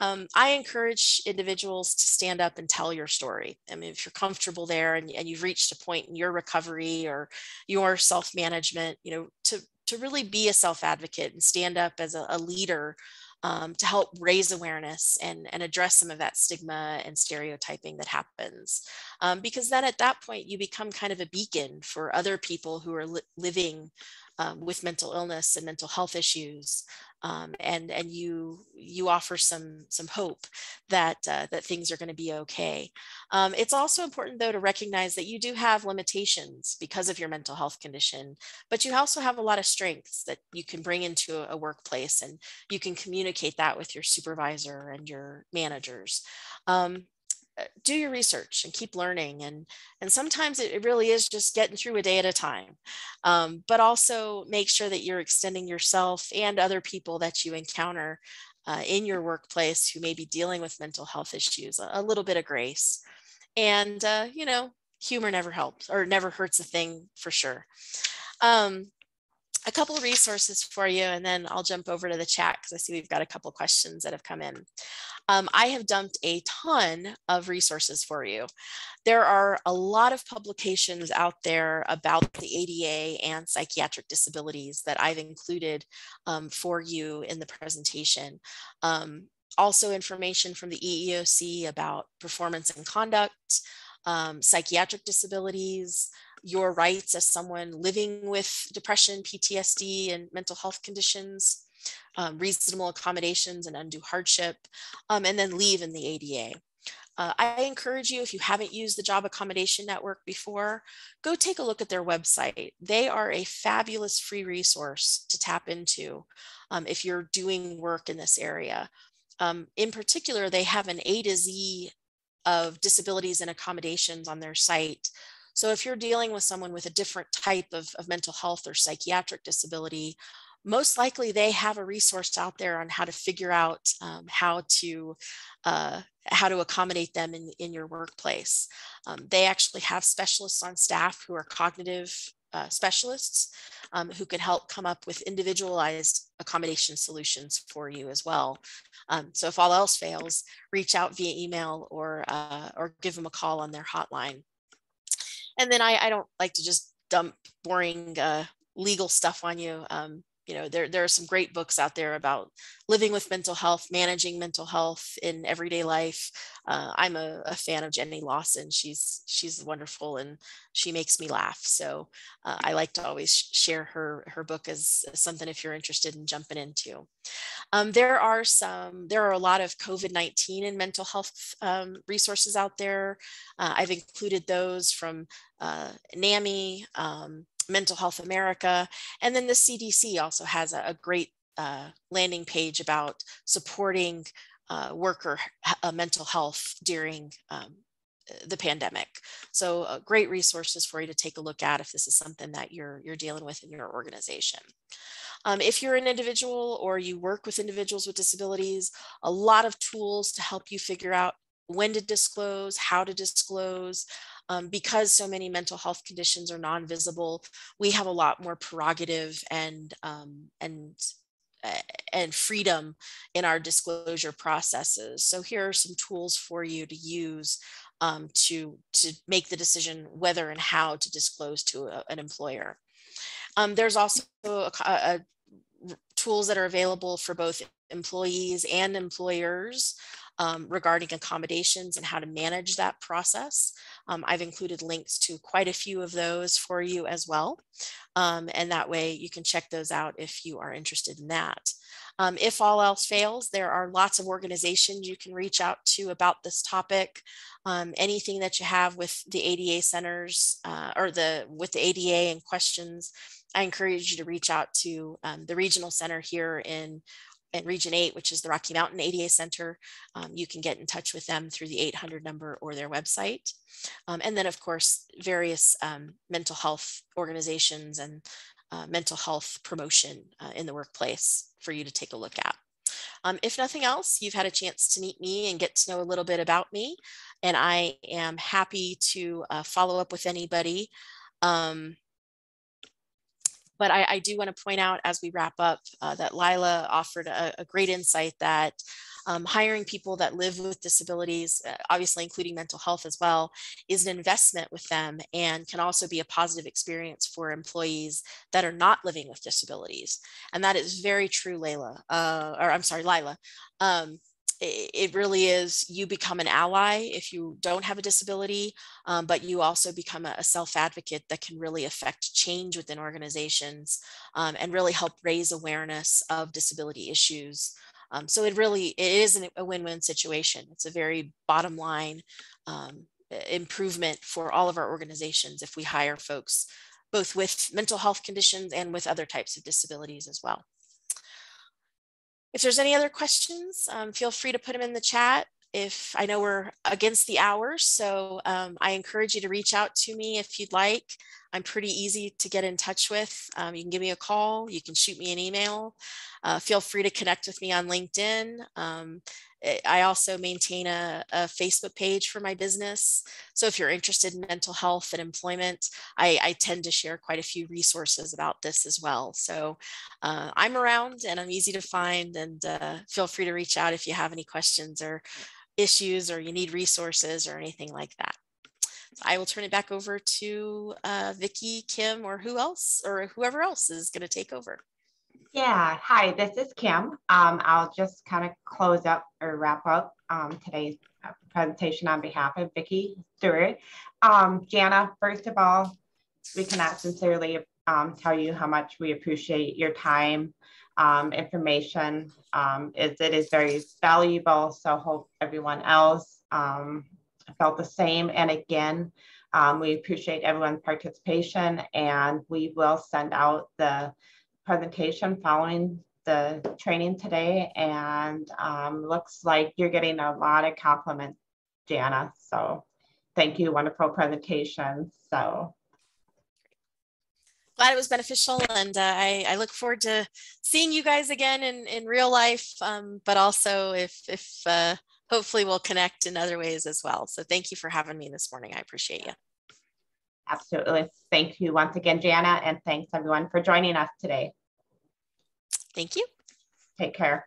Um, I encourage individuals to stand up and tell your story. I mean, if you're comfortable there and, and you've reached a point in your recovery or your self management, you know, to to really be a self advocate and stand up as a, a leader um, to help raise awareness and, and address some of that stigma and stereotyping that happens. Um, because then at that point, you become kind of a beacon for other people who are li living um, with mental illness and mental health issues um, and and you you offer some some hope that uh, that things are going to be okay. Um, it's also important though to recognize that you do have limitations because of your mental health condition, but you also have a lot of strengths that you can bring into a, workplace, and you can communicate that with your supervisor and your managers. Um, do your research and keep learning and and sometimes it, it really is just getting through a day at a time. Um, but also make sure that you're extending yourself and other people that you encounter uh, in your workplace who may be dealing with mental health issues a, a little bit of grace. And uh, you know humor never helps or never hurts a thing for sure. Um, a couple of resources for you and then I'll jump over to the chat because I see we've got a couple questions that have come in. Um, I have dumped a ton of resources for you. There are a lot of publications out there about the ADA and psychiatric disabilities that I've included um, for you in the presentation. Um, also information from the EEOC about performance and conduct, um, psychiatric disabilities, your rights as someone living with depression, PTSD, and mental health conditions, um, reasonable accommodations and undue hardship, um, and then leave in the ADA. Uh, I encourage you, if you haven't used the Job Accommodation Network before, go take a look at their website. They are a fabulous free resource to tap into um, if you're doing work in this area. Um, in particular, they have an A to Z of disabilities and accommodations on their site so if you're dealing with someone with a different type of, of mental health or psychiatric disability, most likely they have a resource out there on how to figure out um, how to uh, how to accommodate them in, in your workplace. Um, they actually have specialists on staff who are cognitive uh, specialists um, who can help come up with individualized accommodation solutions for you as well. Um, so if all else fails, reach out via email or, uh, or give them a call on their hotline. And then I, I don't like to just dump boring uh, legal stuff on you. Um, you know, there, there are some great books out there about living with mental health, managing mental health in everyday life. Uh, I'm a, a, fan of Jenny Lawson. She's she's wonderful and she makes me laugh. So uh, I like to always share her her book as, something if you're interested in jumping into. Um, there are some there are a lot of COVID-19 and mental health um, resources out there. Uh, I've included those from uh, NAMI. Um, Mental Health America. And then the CDC also has a, a great uh, landing page about supporting uh, worker uh, mental health during um, the pandemic. So uh, great resources for you to take a look at if this is something that you're, you're dealing with in your organization. Um, if you're an individual or you work with individuals with disabilities, a lot of tools to help you figure out when to disclose, how to disclose, um, because so many mental health conditions are non-visible, we have a lot more prerogative and um, and and freedom in our disclosure processes. So here are some tools for you to use um, to to make the decision whether and how to disclose to a, an employer. Um, there's also a, a, tools that are available for both employees and employers um, regarding accommodations and how to manage that process. Um, I've included links to quite a few of those for you as well. Um, and that way you can check those out if you are interested in that. Um, if all else fails, there are lots of organizations you can reach out to about this topic. Um, anything that you have with the ADA centers uh, or the with the ADA and questions, I encourage you to reach out to um, the regional center here in in Region 8, which is the Rocky Mountain ADA Center. Um, you can get in touch with them through the 800 number or their website. Um, and then, of course, various um, mental health organizations and uh, mental health promotion uh, in the workplace for you to take a look at. Um, if nothing else, you've had a chance to meet me and get to know a little bit about me, and I am happy to uh, follow up with anybody. Um, but I, I do want to point out as we wrap up uh, that Lila offered a, a great insight that um, hiring people that live with disabilities, uh, obviously including mental health as well, is an investment with them and can also be a positive experience for employees that are not living with disabilities. And that is very true, Layla, uh, or I'm sorry, Lila. Um, it really is you become an ally if you don't have a disability, um, but you also become a, self advocate that can really affect change within organizations um, and really help raise awareness of disability issues. Um, so it really it is a win-win situation. It's a very bottom line um, improvement for all of our organizations if we hire folks both with mental health conditions and with other types of disabilities as well. If there's any other questions, um, feel free to put them in the chat. If I know we're against the hours, so um, I encourage you to reach out to me if you'd like. I'm pretty easy to get in touch with. Um, you can give me a call, you can shoot me an email. Uh, feel free to connect with me on LinkedIn. Um, Eh, I also maintain a, a, Facebook page for my business. So if you're interested in mental health and employment, I, I tend to share quite a few resources about this as well. So uh, I'm around and I'm easy to find and uh, feel free to reach out if you have any questions or issues or you need resources or anything like that. I will turn it back over to uh, Vicki, Kim, or who else, or whoever else is going to take over. Yeah, hi, this is Kim. Um, I'll just kind of close up or wrap up um, today's uh, presentation on behalf of Vicki Stewart. Um, Jana, first of all, we cannot sincerely um, tell you how much we appreciate your time, um, information. Um, it is very valuable, so hope everyone else um, felt the same. And again, um, we appreciate everyone's participation and we will send out the presentation following the training today and um, looks like you're getting a lot of compliments, Jana. So thank you, wonderful presentation. So glad it was beneficial and uh, I, I, look forward to seeing you guys again in, in real life, um, but also if, if uh, hopefully we'll connect in other ways as well. So thank you for having me this morning. I appreciate you. Absolutely. Thank you once again, Jana, and thanks everyone for joining us today. Thank you. Take care.